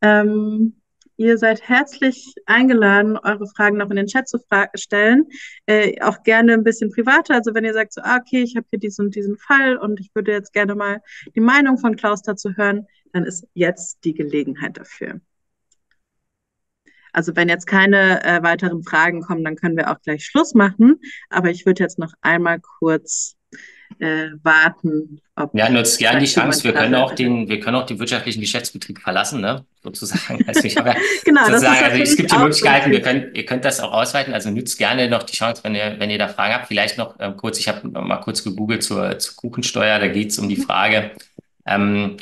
Ähm, Ihr seid herzlich eingeladen, eure Fragen noch in den Chat zu stellen. Äh, auch gerne ein bisschen privater. Also wenn ihr sagt, so, ah, okay, ich habe hier diesen und diesen Fall und ich würde jetzt gerne mal die Meinung von Klaus dazu hören, dann ist jetzt die Gelegenheit dafür. Also wenn jetzt keine äh, weiteren Fragen kommen, dann können wir auch gleich Schluss machen. Aber ich würde jetzt noch einmal kurz äh, warten. ja, nutzt gerne die Chance. Wir können auch den, wir können auch den wirtschaftlichen Geschäftsbetrieb verlassen, ne? sozusagen. Also ich habe genau, sozusagen, also es gibt die Möglichkeiten, wir können, ihr könnt das auch ausweiten. Also nützt gerne noch die Chance, wenn ihr, wenn ihr da Fragen habt. Vielleicht noch ähm, kurz, ich habe mal kurz gegoogelt zur, zur Kuchensteuer. Da geht es um die Frage, ähm,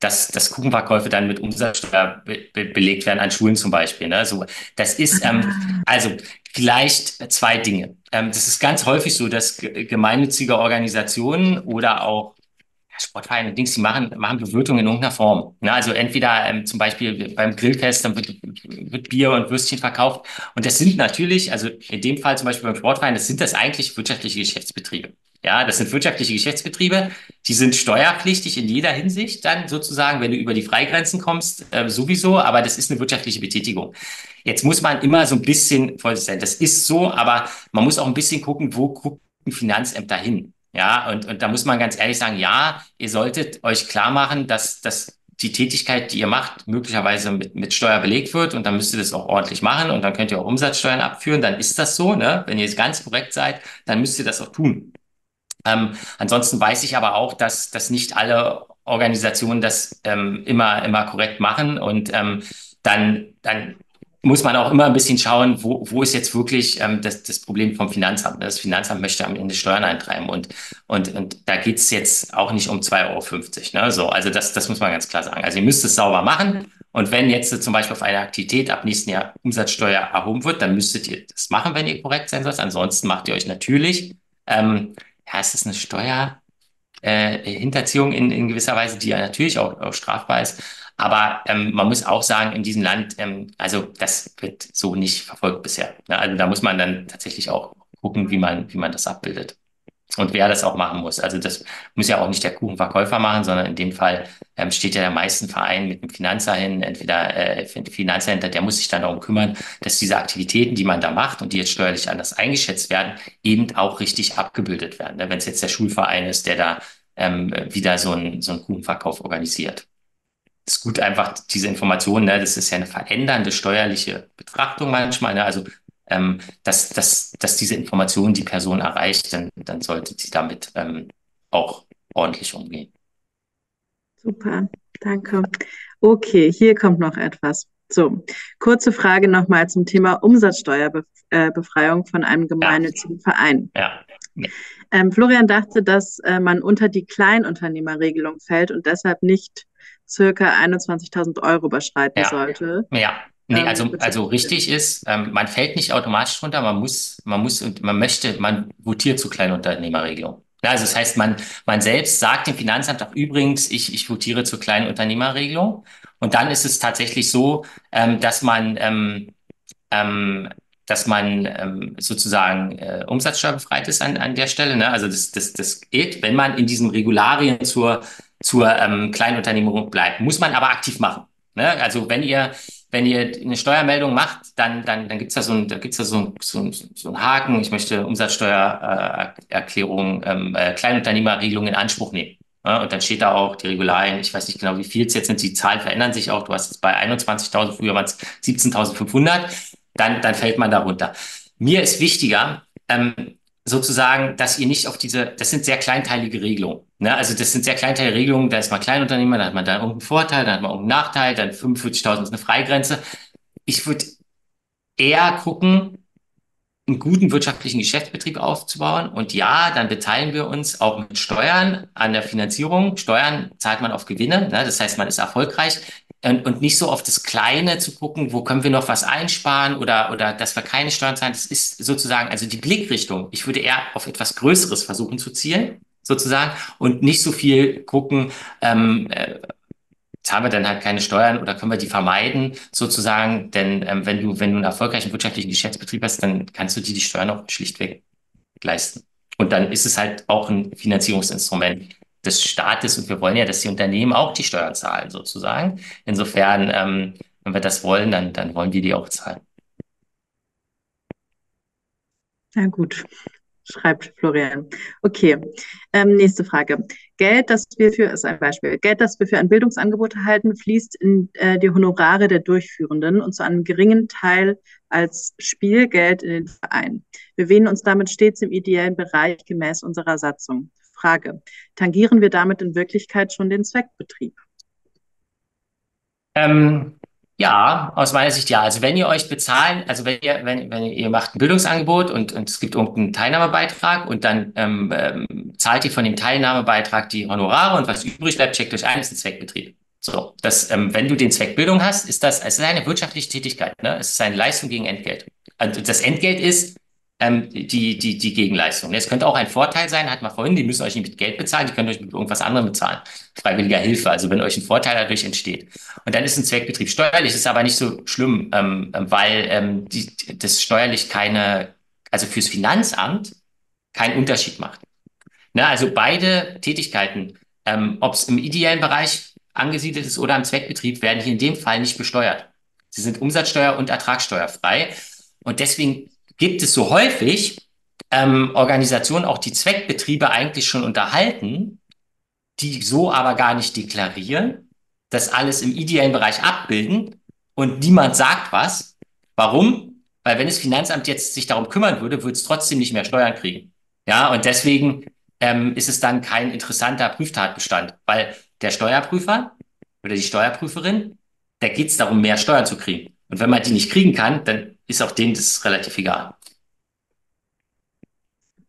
dass, dass Kuchenverkäufe dann mit Umsatzsteuer be be belegt werden an Schulen zum Beispiel. Ne? So, das ist ähm, ah. also vielleicht zwei Dinge. Ähm, das ist ganz häufig so, dass gemeinnützige Organisationen oder auch Sportvereine und Dings, die machen, machen Bewirtung in irgendeiner Form. Ne? Also entweder ähm, zum Beispiel beim Grillfest, dann wird, wird Bier und Würstchen verkauft. Und das sind natürlich, also in dem Fall zum Beispiel beim Sportverein, das sind das eigentlich wirtschaftliche Geschäftsbetriebe. Ja, das sind wirtschaftliche Geschäftsbetriebe, die sind steuerpflichtig in jeder Hinsicht dann sozusagen, wenn du über die Freigrenzen kommst, äh, sowieso, aber das ist eine wirtschaftliche Betätigung. Jetzt muss man immer so ein bisschen vorsichtig sein. Das ist so, aber man muss auch ein bisschen gucken, wo gucken Finanzämter hin. Ja, und, und da muss man ganz ehrlich sagen, ja, ihr solltet euch klar machen, dass, dass die Tätigkeit, die ihr macht, möglicherweise mit, mit Steuer belegt wird und dann müsst ihr das auch ordentlich machen und dann könnt ihr auch Umsatzsteuern abführen, dann ist das so, ne? Wenn ihr jetzt ganz korrekt seid, dann müsst ihr das auch tun. Ähm, ansonsten weiß ich aber auch, dass, dass nicht alle Organisationen das ähm, immer, immer korrekt machen und ähm, dann, dann muss man auch immer ein bisschen schauen, wo, wo ist jetzt wirklich ähm, das, das Problem vom Finanzamt. Das Finanzamt möchte am Ende Steuern eintreiben und, und, und da geht's jetzt auch nicht um 2,50 Euro. Ne? So, also das, das muss man ganz klar sagen. Also ihr müsst es sauber machen und wenn jetzt zum Beispiel auf eine Aktivität ab nächsten Jahr Umsatzsteuer erhoben wird, dann müsstet ihr das machen, wenn ihr korrekt sein sollt. Ansonsten macht ihr euch natürlich, ähm, ja, es ist eine Steuer, äh, in, in gewisser Weise, die ja natürlich auch, auch strafbar ist. Aber ähm, man muss auch sagen, in diesem Land, ähm, also das wird so nicht verfolgt bisher. Ne? Also da muss man dann tatsächlich auch gucken, wie man, wie man das abbildet. Und wer das auch machen muss. Also das muss ja auch nicht der Kuchenverkäufer machen, sondern in dem Fall ähm, steht ja der meisten Verein mit einem Finanzer hin, entweder äh, Finanzer hinter, der muss sich dann darum kümmern, dass diese Aktivitäten, die man da macht und die jetzt steuerlich anders eingeschätzt werden, eben auch richtig abgebildet werden. Ne? Wenn es jetzt der Schulverein ist, der da ähm, wieder so einen so Kuchenverkauf organisiert ist gut einfach diese Information, ne, das ist ja eine verändernde steuerliche Betrachtung manchmal, ne, also ähm, dass, dass, dass diese Information die Person erreicht, dann, dann sollte sie damit ähm, auch ordentlich umgehen. Super, danke. Okay, hier kommt noch etwas. So, kurze Frage nochmal zum Thema Umsatzsteuerbefreiung von einem gemeinnützigen ja. Verein. Ja. Ähm, Florian dachte, dass äh, man unter die Kleinunternehmerregelung fällt und deshalb nicht circa 21.000 Euro überschreiten ja. sollte. Ja. Nee, ähm, also, also richtig ist, ähm, man fällt nicht automatisch runter, man muss, man muss und man möchte, man votiert zur Kleinunternehmerregelung. Ja, also das heißt, man, man selbst sagt dem Finanzamt auch übrigens, ich, ich votiere zur Kleinunternehmerregelung. Und dann ist es tatsächlich so, ähm, dass man, ähm, ähm, dass man ähm, sozusagen äh, umsatzsteuerbefreit ist an, an der Stelle. Ne? Also das, das, das geht, wenn man in diesen Regularien zur, zur ähm, Kleinunternehmerung bleibt. Muss man aber aktiv machen. Ne? Also wenn ihr wenn ihr eine Steuermeldung macht, dann, dann, dann gibt's da so ein, da gibt's da so ein, so ein, so ein Haken, ich möchte Umsatzsteuererklärung, äh, ähm, äh, Kleinunternehmerregelung in Anspruch nehmen. Ja, und dann steht da auch die Regularien, ich weiß nicht genau, wie viel es jetzt sind, die Zahlen verändern sich auch. Du hast es bei 21.000, früher waren es 17.500, dann, dann fällt man darunter. Mir ist wichtiger, ähm, sozusagen, dass ihr nicht auf diese, das sind sehr kleinteilige Regelungen. Ne? Also das sind sehr kleinteilige Regelungen, da ist man Kleinunternehmer, da hat man dann irgendeinen Vorteil, dann hat man irgendeinen Nachteil, dann 45.000 ist eine Freigrenze. Ich würde eher gucken, einen guten wirtschaftlichen Geschäftsbetrieb aufzubauen. Und ja, dann beteiligen wir uns auch mit Steuern an der Finanzierung. Steuern zahlt man auf Gewinne, ne? das heißt, man ist erfolgreich und, und nicht so auf das Kleine zu gucken, wo können wir noch was einsparen oder, oder dass wir keine Steuern zahlen. Das ist sozusagen, also die Blickrichtung. Ich würde eher auf etwas Größeres versuchen zu zielen, sozusagen, und nicht so viel gucken, ähm, äh, zahlen wir dann halt keine Steuern oder können wir die vermeiden, sozusagen. Denn ähm, wenn du, wenn du einen erfolgreichen wirtschaftlichen Geschäftsbetrieb hast, dann kannst du dir die Steuern auch schlichtweg leisten. Und dann ist es halt auch ein Finanzierungsinstrument des Staates und wir wollen ja, dass die Unternehmen auch die Steuern zahlen, sozusagen. Insofern, ähm, wenn wir das wollen, dann, dann wollen wir die auch zahlen. Ja, gut. Schreibt Florian. Okay, ähm, nächste Frage. Geld, das wir für, ist ein Beispiel, Geld, das wir für ein Bildungsangebot erhalten, fließt in äh, die Honorare der Durchführenden und zu einem geringen Teil als Spielgeld in den Verein. Wir wählen uns damit stets im ideellen Bereich gemäß unserer Satzung. Frage. Tangieren wir damit in Wirklichkeit schon den Zweckbetrieb? Ähm, ja, aus meiner Sicht ja. Also wenn ihr euch bezahlen, also wenn ihr, wenn, wenn ihr macht ein Bildungsangebot und, und es gibt irgendeinen Teilnahmebeitrag und dann ähm, ähm, zahlt ihr von dem Teilnahmebeitrag die Honorare und was übrig bleibt, checkt euch ein, ist ein Zweckbetrieb. So, das, ähm, wenn du den Zweck Bildung hast, ist das, es ist eine wirtschaftliche Tätigkeit, ne? Es ist eine Leistung gegen Entgelt. Also das Entgelt ist, ähm, die, die, die Gegenleistung. Es könnte auch ein Vorteil sein, hat man vorhin, die müssen euch nicht mit Geld bezahlen, die können euch mit irgendwas anderem bezahlen. Freiwilliger Hilfe, also wenn euch ein Vorteil dadurch entsteht. Und dann ist ein Zweckbetrieb steuerlich, ist aber nicht so schlimm, ähm, weil ähm, die, das steuerlich keine, also fürs Finanzamt keinen Unterschied macht. Na, also beide Tätigkeiten, ähm, ob es im ideellen Bereich angesiedelt ist oder im Zweckbetrieb, werden hier in dem Fall nicht besteuert. Sie sind umsatzsteuer- und ertragssteuerfrei. Und deswegen gibt es so häufig ähm, Organisationen, auch die Zweckbetriebe eigentlich schon unterhalten, die so aber gar nicht deklarieren, das alles im ideellen Bereich abbilden und niemand sagt was. Warum? Weil wenn das Finanzamt jetzt sich darum kümmern würde, würde es trotzdem nicht mehr Steuern kriegen. Ja, und deswegen ähm, ist es dann kein interessanter Prüftatbestand, weil der Steuerprüfer oder die Steuerprüferin, da geht es darum, mehr Steuern zu kriegen. Und wenn man die nicht kriegen kann, dann ist auch denen das relativ egal.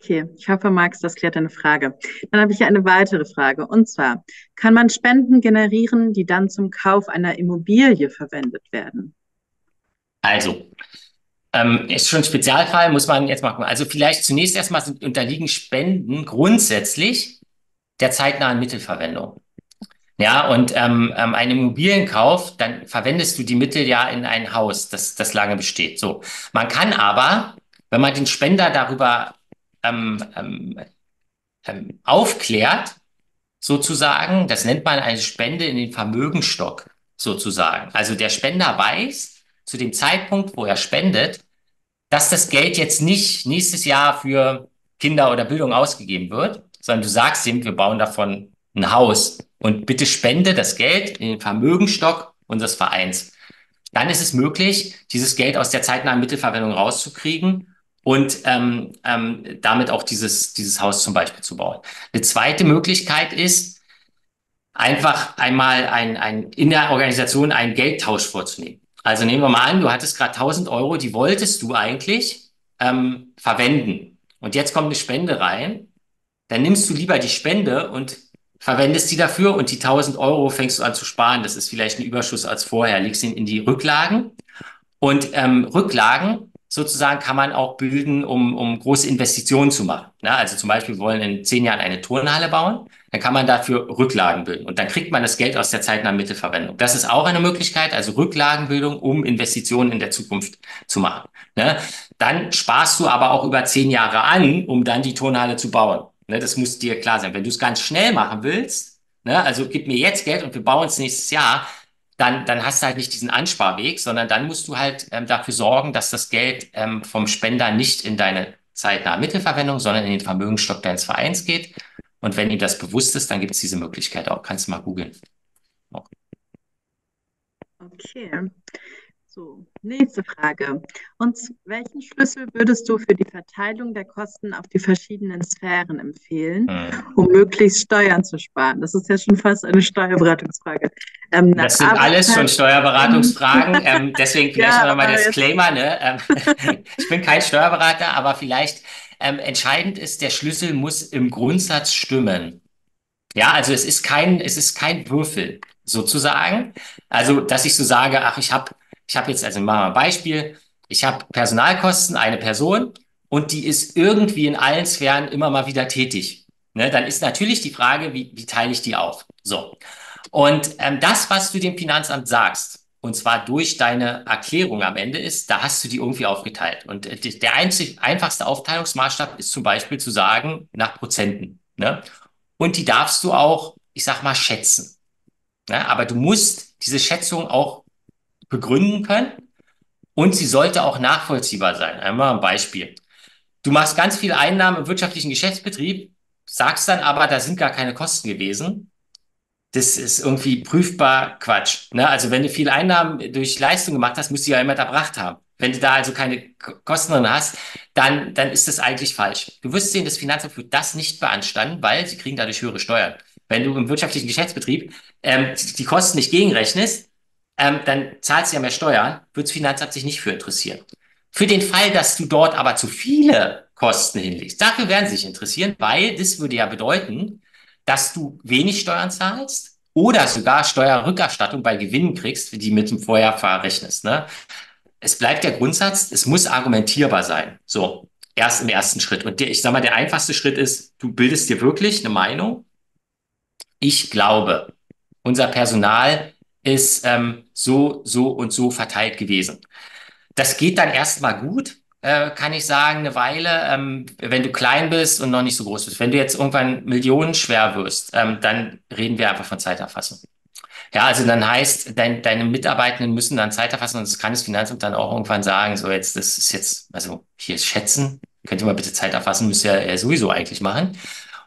Okay, ich hoffe, Max, das klärt deine Frage. Dann habe ich eine weitere Frage. Und zwar, kann man Spenden generieren, die dann zum Kauf einer Immobilie verwendet werden? Also, ähm, ist schon ein Spezialfall, muss man jetzt machen. Also vielleicht zunächst erstmal sind, unterliegen Spenden grundsätzlich der zeitnahen Mittelverwendung. Ja, und ähm, ähm, ein Immobilienkauf, dann verwendest du die Mittel ja in ein Haus, das, das lange besteht. So. Man kann aber, wenn man den Spender darüber ähm, ähm, ähm, aufklärt, sozusagen, das nennt man eine Spende in den Vermögenstock, sozusagen. Also der Spender weiß zu dem Zeitpunkt, wo er spendet, dass das Geld jetzt nicht nächstes Jahr für Kinder oder Bildung ausgegeben wird, sondern du sagst ihm, wir bauen davon ein Haus und bitte spende das Geld in den Vermögenstock unseres Vereins. Dann ist es möglich, dieses Geld aus der zeitnahen Mittelverwendung rauszukriegen und ähm, ähm, damit auch dieses, dieses Haus zum Beispiel zu bauen. Eine zweite Möglichkeit ist, einfach einmal ein, ein, in der Organisation einen Geldtausch vorzunehmen. Also nehmen wir mal an, du hattest gerade 1000 Euro, die wolltest du eigentlich ähm, verwenden. Und jetzt kommt eine Spende rein. Dann nimmst du lieber die Spende und verwendest die dafür und die 1000 Euro fängst du an zu sparen. Das ist vielleicht ein Überschuss als vorher. Legst ihn in die Rücklagen. Und ähm, Rücklagen sozusagen kann man auch bilden, um, um große Investitionen zu machen. Na, also zum Beispiel, wir wollen in zehn Jahren eine Turnhalle bauen, dann kann man dafür Rücklagen bilden und dann kriegt man das Geld aus der zeitnahen Mittelverwendung. Das ist auch eine Möglichkeit, also Rücklagenbildung, um Investitionen in der Zukunft zu machen. Ne? Dann sparst du aber auch über zehn Jahre an, um dann die Turnhalle zu bauen. Ne? Das muss dir klar sein. Wenn du es ganz schnell machen willst, ne? also gib mir jetzt Geld und wir bauen es nächstes Jahr, dann, dann hast du halt nicht diesen Ansparweg, sondern dann musst du halt ähm, dafür sorgen, dass das Geld ähm, vom Spender nicht in deine zeitnahe Mittelverwendung, sondern in den Vermögensstock deines Vereins geht. Und wenn ihm das bewusst ist, dann gibt es diese Möglichkeit auch. Kannst du mal googeln. Okay. So, nächste Frage. Und welchen Schlüssel würdest du für die Verteilung der Kosten auf die verschiedenen Sphären empfehlen, hm. um möglichst Steuern zu sparen? Das ist ja schon fast eine Steuerberatungsfrage. Ähm, das sind alles schon Steuerberatungsfragen. ähm, deswegen vielleicht ja, noch mal Disclaimer. Ne? Ähm, ich bin kein Steuerberater, aber vielleicht ähm, entscheidend ist, der Schlüssel muss im Grundsatz stimmen. Ja, also es ist kein, es ist kein Würfel sozusagen. Also, dass ich so sage, ach, ich habe ich habe jetzt, also machen wir ein Beispiel, ich habe Personalkosten, eine Person und die ist irgendwie in allen Sphären immer mal wieder tätig. Ne, dann ist natürlich die Frage, wie, wie teile ich die auf? So. Und ähm, das, was du dem Finanzamt sagst, und zwar durch deine Erklärung am Ende ist, da hast du die irgendwie aufgeteilt. Und äh, der einzig einfachste Aufteilungsmaßstab ist zum Beispiel zu sagen, nach Prozenten. Ne? Und die darfst du auch, ich sag mal, schätzen. Ne? Aber du musst diese Schätzung auch begründen können und sie sollte auch nachvollziehbar sein. Einmal ein Beispiel. Du machst ganz viele Einnahmen im wirtschaftlichen Geschäftsbetrieb, sagst dann aber, da sind gar keine Kosten gewesen. Das ist irgendwie prüfbar Quatsch. Ne? Also wenn du viele Einnahmen durch Leistung gemacht hast, musst du ja immer erbracht haben. Wenn du da also keine Kosten drin hast, dann, dann ist das eigentlich falsch. Du wirst sehen, das Finanzamt wird das nicht beanstanden, weil sie kriegen dadurch höhere Steuern. Wenn du im wirtschaftlichen Geschäftsbetrieb ähm, die Kosten nicht gegenrechnest, ähm, dann zahlst du ja mehr Steuern, wird das Finanzamt sich nicht für interessieren. Für den Fall, dass du dort aber zu viele Kosten hinlegst, dafür werden sie sich interessieren, weil das würde ja bedeuten, dass du wenig Steuern zahlst oder sogar Steuerrückerstattung bei Gewinnen kriegst, die mit dem Vorjahr verrechnest. Ne? Es bleibt der Grundsatz, es muss argumentierbar sein. So, erst im ersten Schritt. Und der, ich sag mal, der einfachste Schritt ist, du bildest dir wirklich eine Meinung. Ich glaube, unser Personal ist ähm, so, so und so verteilt gewesen. Das geht dann erstmal gut, äh, kann ich sagen, eine Weile, ähm, wenn du klein bist und noch nicht so groß bist. Wenn du jetzt irgendwann millionenschwer wirst, ähm, dann reden wir einfach von Zeiterfassung. Ja, also dann heißt, dein, deine Mitarbeitenden müssen dann Zeiterfassen und das kann das Finanzamt dann auch irgendwann sagen, so jetzt, das ist jetzt, also hier ist schätzen, könnt ihr mal bitte Zeit erfassen, müsst ihr ja sowieso eigentlich machen.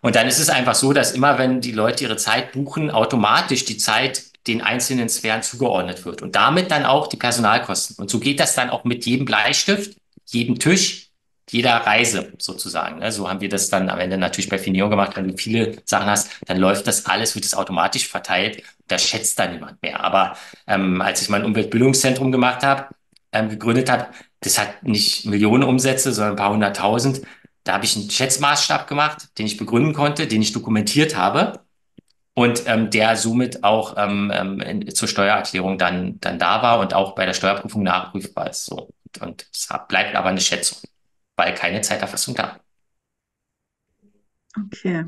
Und dann ist es einfach so, dass immer, wenn die Leute ihre Zeit buchen, automatisch die Zeit den einzelnen Sphären zugeordnet wird und damit dann auch die Personalkosten. Und so geht das dann auch mit jedem Bleistift, jedem Tisch, jeder Reise sozusagen. Ne? So haben wir das dann am Ende natürlich bei Fineo gemacht. Wenn du viele Sachen hast, dann läuft das alles, wird es automatisch verteilt. Da schätzt dann niemand mehr. Aber ähm, als ich mein Umweltbildungszentrum gemacht habe, ähm, gegründet habe, das hat nicht Millionen Umsätze, sondern ein paar hunderttausend. Da habe ich einen Schätzmaßstab gemacht, den ich begründen konnte, den ich dokumentiert habe und ähm, der somit auch ähm, ähm, in, zur Steuererklärung dann, dann da war und auch bei der Steuerprüfung nachprüfbar ist. So. Und es bleibt aber eine Schätzung, weil keine Zeiterfassung da. Okay.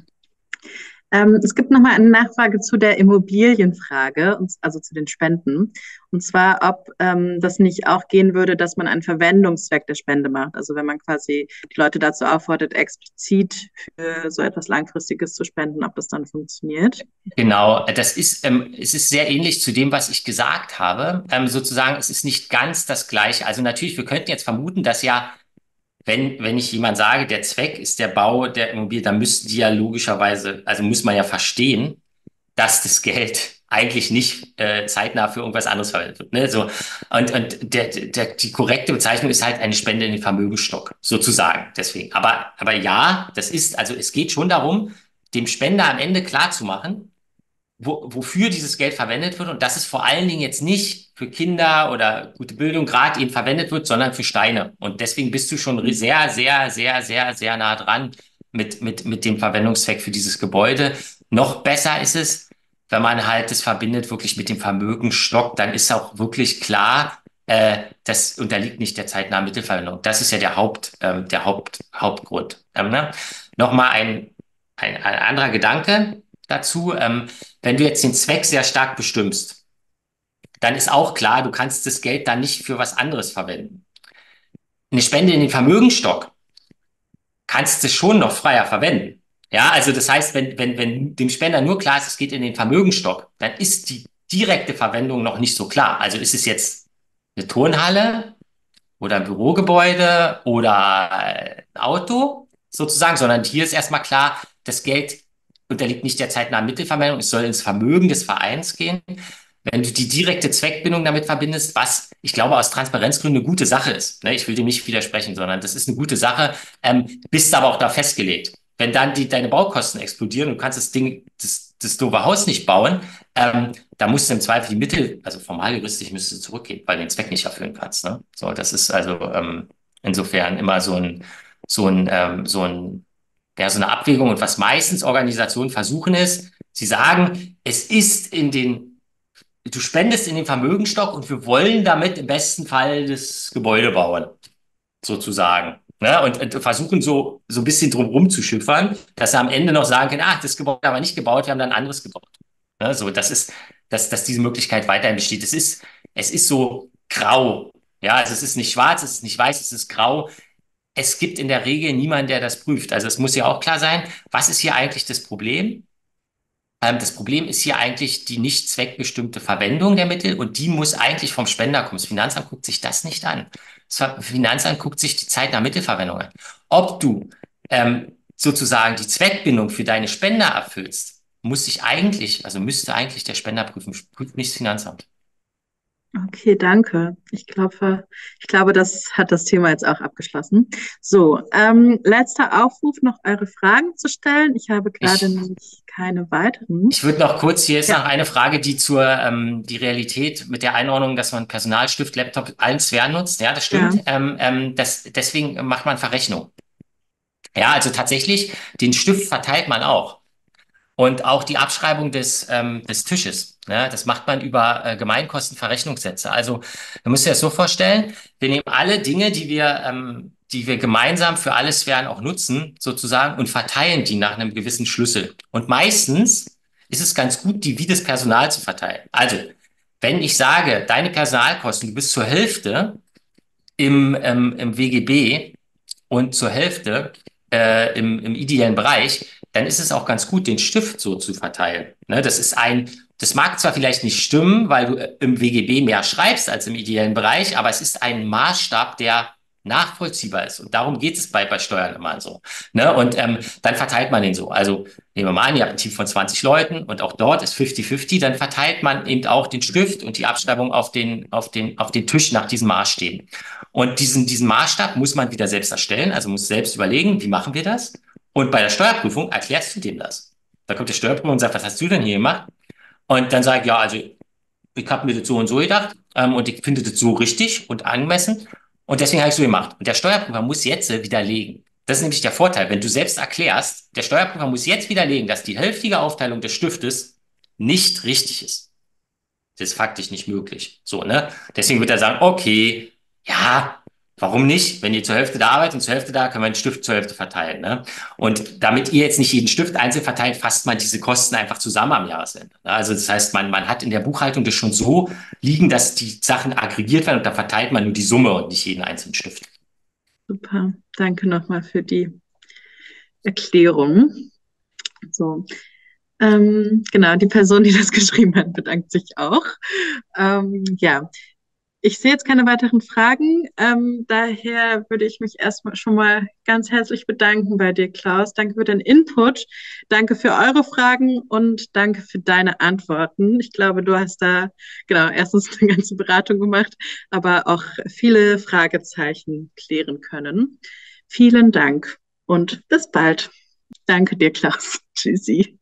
Ähm, es gibt nochmal eine Nachfrage zu der Immobilienfrage, also zu den Spenden. Und zwar, ob ähm, das nicht auch gehen würde, dass man einen Verwendungszweck der Spende macht. Also wenn man quasi die Leute dazu auffordert, explizit für so etwas Langfristiges zu spenden, ob das dann funktioniert. Genau, das ist, ähm, es ist sehr ähnlich zu dem, was ich gesagt habe. Ähm, sozusagen, es ist nicht ganz das Gleiche. Also natürlich, wir könnten jetzt vermuten, dass ja wenn, wenn ich jemand sage, der Zweck ist der Bau der Immobilie, dann müssten die ja logischerweise, also muss man ja verstehen, dass das Geld eigentlich nicht äh, zeitnah für irgendwas anderes verwendet wird. Ne? So, und und der, der, die korrekte Bezeichnung ist halt eine Spende in den Vermögensstock, sozusagen. Deswegen. Aber, aber ja, das ist, also es geht schon darum, dem Spender am Ende klar zu machen, wo, wofür dieses Geld verwendet wird und dass es vor allen Dingen jetzt nicht für Kinder oder gute Bildung gerade eben verwendet wird, sondern für Steine. Und deswegen bist du schon sehr, sehr, sehr, sehr, sehr nah dran mit, mit, mit dem Verwendungszweck für dieses Gebäude. Noch besser ist es, wenn man halt das verbindet wirklich mit dem Vermögensstock, dann ist auch wirklich klar, äh, das unterliegt nicht der zeitnahen Mittelverwendung. Das ist ja der Haupt, ähm, der Haupt, Hauptgrund. Ähm, ne? Nochmal ein, ein, ein anderer Gedanke dazu. Ähm, wenn du jetzt den Zweck sehr stark bestimmst, dann ist auch klar, du kannst das Geld dann nicht für was anderes verwenden. Eine Spende in den Vermögensstock kannst du schon noch freier verwenden. Ja, also das heißt, wenn, wenn, wenn dem Spender nur klar ist, es geht in den Vermögensstock, dann ist die direkte Verwendung noch nicht so klar. Also ist es jetzt eine Turnhalle oder ein Bürogebäude oder ein Auto sozusagen, sondern hier ist erstmal klar, das Geld unterliegt nicht der zeitnahen Mittelverwendung, es soll ins Vermögen des Vereins gehen. Wenn du die direkte Zweckbindung damit verbindest, was ich glaube aus Transparenzgründen eine gute Sache ist, ne, ich will dem nicht widersprechen, sondern das ist eine gute Sache, ähm, bist aber auch da festgelegt. Wenn dann die, deine Baukosten explodieren und du kannst das Ding, das, das doofe Haus nicht bauen, ähm, da musst du im Zweifel die Mittel, also formal juristisch müsstest du zurückgehen, weil du den Zweck nicht erfüllen kannst. Ne? So, das ist also ähm, insofern immer so ein, so ein, ähm, so ein ja, so eine Abwägung. Und was meistens Organisationen versuchen ist, sie sagen, es ist in den, du spendest in den Vermögenstock und wir wollen damit im besten Fall das Gebäude bauen, sozusagen. Ne? Und, und versuchen so, so ein bisschen drumherum zu schiffern, dass sie am Ende noch sagen können, ach, das Gebäude haben wir nicht gebaut, wir haben dann ein anderes gebaut. Ne? So, das ist, dass, dass diese Möglichkeit weiterhin besteht. Es ist, es ist so grau. Ja, also es ist nicht schwarz, es ist nicht weiß, es ist grau es gibt in der Regel niemanden, der das prüft. Also es muss ja auch klar sein, was ist hier eigentlich das Problem? Ähm, das Problem ist hier eigentlich die nicht zweckbestimmte Verwendung der Mittel und die muss eigentlich vom Spender kommen. Das Finanzamt guckt sich das nicht an. Das Finanzamt guckt sich die Zeit nach Mittelverwendung an. Ob du ähm, sozusagen die Zweckbindung für deine Spender erfüllst, muss sich eigentlich, also müsste eigentlich der Spender prüfen, prüft nicht das Finanzamt. Okay, danke. Ich glaube, ich glaube, das hat das Thema jetzt auch abgeschlossen. So, ähm, letzter Aufruf, noch eure Fragen zu stellen. Ich habe gerade nämlich keine weiteren. Ich würde noch kurz, hier ist ja. noch eine Frage, die zur ähm, die Realität mit der Einordnung, dass man Personalstift, Laptop, allen Sphären nutzt. Ja, das stimmt. Ja. Ähm, ähm, das, deswegen macht man Verrechnung. Ja, also tatsächlich, den Stift verteilt man auch. Und auch die Abschreibung des, ähm, des Tisches. Ne? Das macht man über äh, Gemeinkostenverrechnungssätze. Also, du musst dir das so vorstellen, wir nehmen alle Dinge, die wir, ähm, die wir gemeinsam für alle Sphären auch nutzen, sozusagen, und verteilen die nach einem gewissen Schlüssel. Und meistens ist es ganz gut, die wie das Personal zu verteilen. Also, wenn ich sage, deine Personalkosten, du bist zur Hälfte im, ähm, im WGB und zur Hälfte äh, im, im ideellen Bereich, dann ist es auch ganz gut, den Stift so zu verteilen. Ne, das ist ein, das mag zwar vielleicht nicht stimmen, weil du äh, im WGB mehr schreibst als im ideellen Bereich, aber es ist ein Maßstab, der nachvollziehbar ist. Und darum geht es bei, bei Steuern immer so. Ne? Und ähm, dann verteilt man den so. Also nehmen wir mal an, ihr habt ein Team von 20 Leuten und auch dort ist 50-50, dann verteilt man eben auch den Stift und die Abschreibung auf den, auf den, auf den Tisch nach diesem Maßstäben. Und diesen, diesen Maßstab muss man wieder selbst erstellen, also muss selbst überlegen, wie machen wir das? Und bei der Steuerprüfung erklärst du dem das. Da kommt der Steuerprüfer und sagt, was hast du denn hier gemacht? Und dann sage ich, ja, also ich habe mir das so und so gedacht ähm, und ich finde das so richtig und angemessen. Und deswegen habe ich so gemacht. Und der Steuerprüfer muss jetzt widerlegen. Das ist nämlich der Vorteil. Wenn du selbst erklärst, der Steuerprüfer muss jetzt widerlegen, dass die hälftige Aufteilung des Stiftes nicht richtig ist. Das ist faktisch nicht möglich. So, ne? Deswegen wird er sagen, okay, ja, Warum nicht? Wenn ihr zur Hälfte da arbeitet und zur Hälfte da, können wir den Stift zur Hälfte verteilen. Ne? Und damit ihr jetzt nicht jeden Stift einzeln verteilt, fasst man diese Kosten einfach zusammen am Jahresende. Also das heißt, man, man hat in der Buchhaltung das schon so liegen, dass die Sachen aggregiert werden und da verteilt man nur die Summe und nicht jeden einzelnen Stift. Super, danke nochmal für die Erklärung. So, ähm, genau, die Person, die das geschrieben hat, bedankt sich auch. Ähm, ja, ich sehe jetzt keine weiteren Fragen. Ähm, daher würde ich mich erstmal schon mal ganz herzlich bedanken bei dir, Klaus. Danke für den Input. Danke für eure Fragen und danke für deine Antworten. Ich glaube, du hast da, genau, erstens eine ganze Beratung gemacht, aber auch viele Fragezeichen klären können. Vielen Dank und bis bald. Danke dir, Klaus. Tschüssi.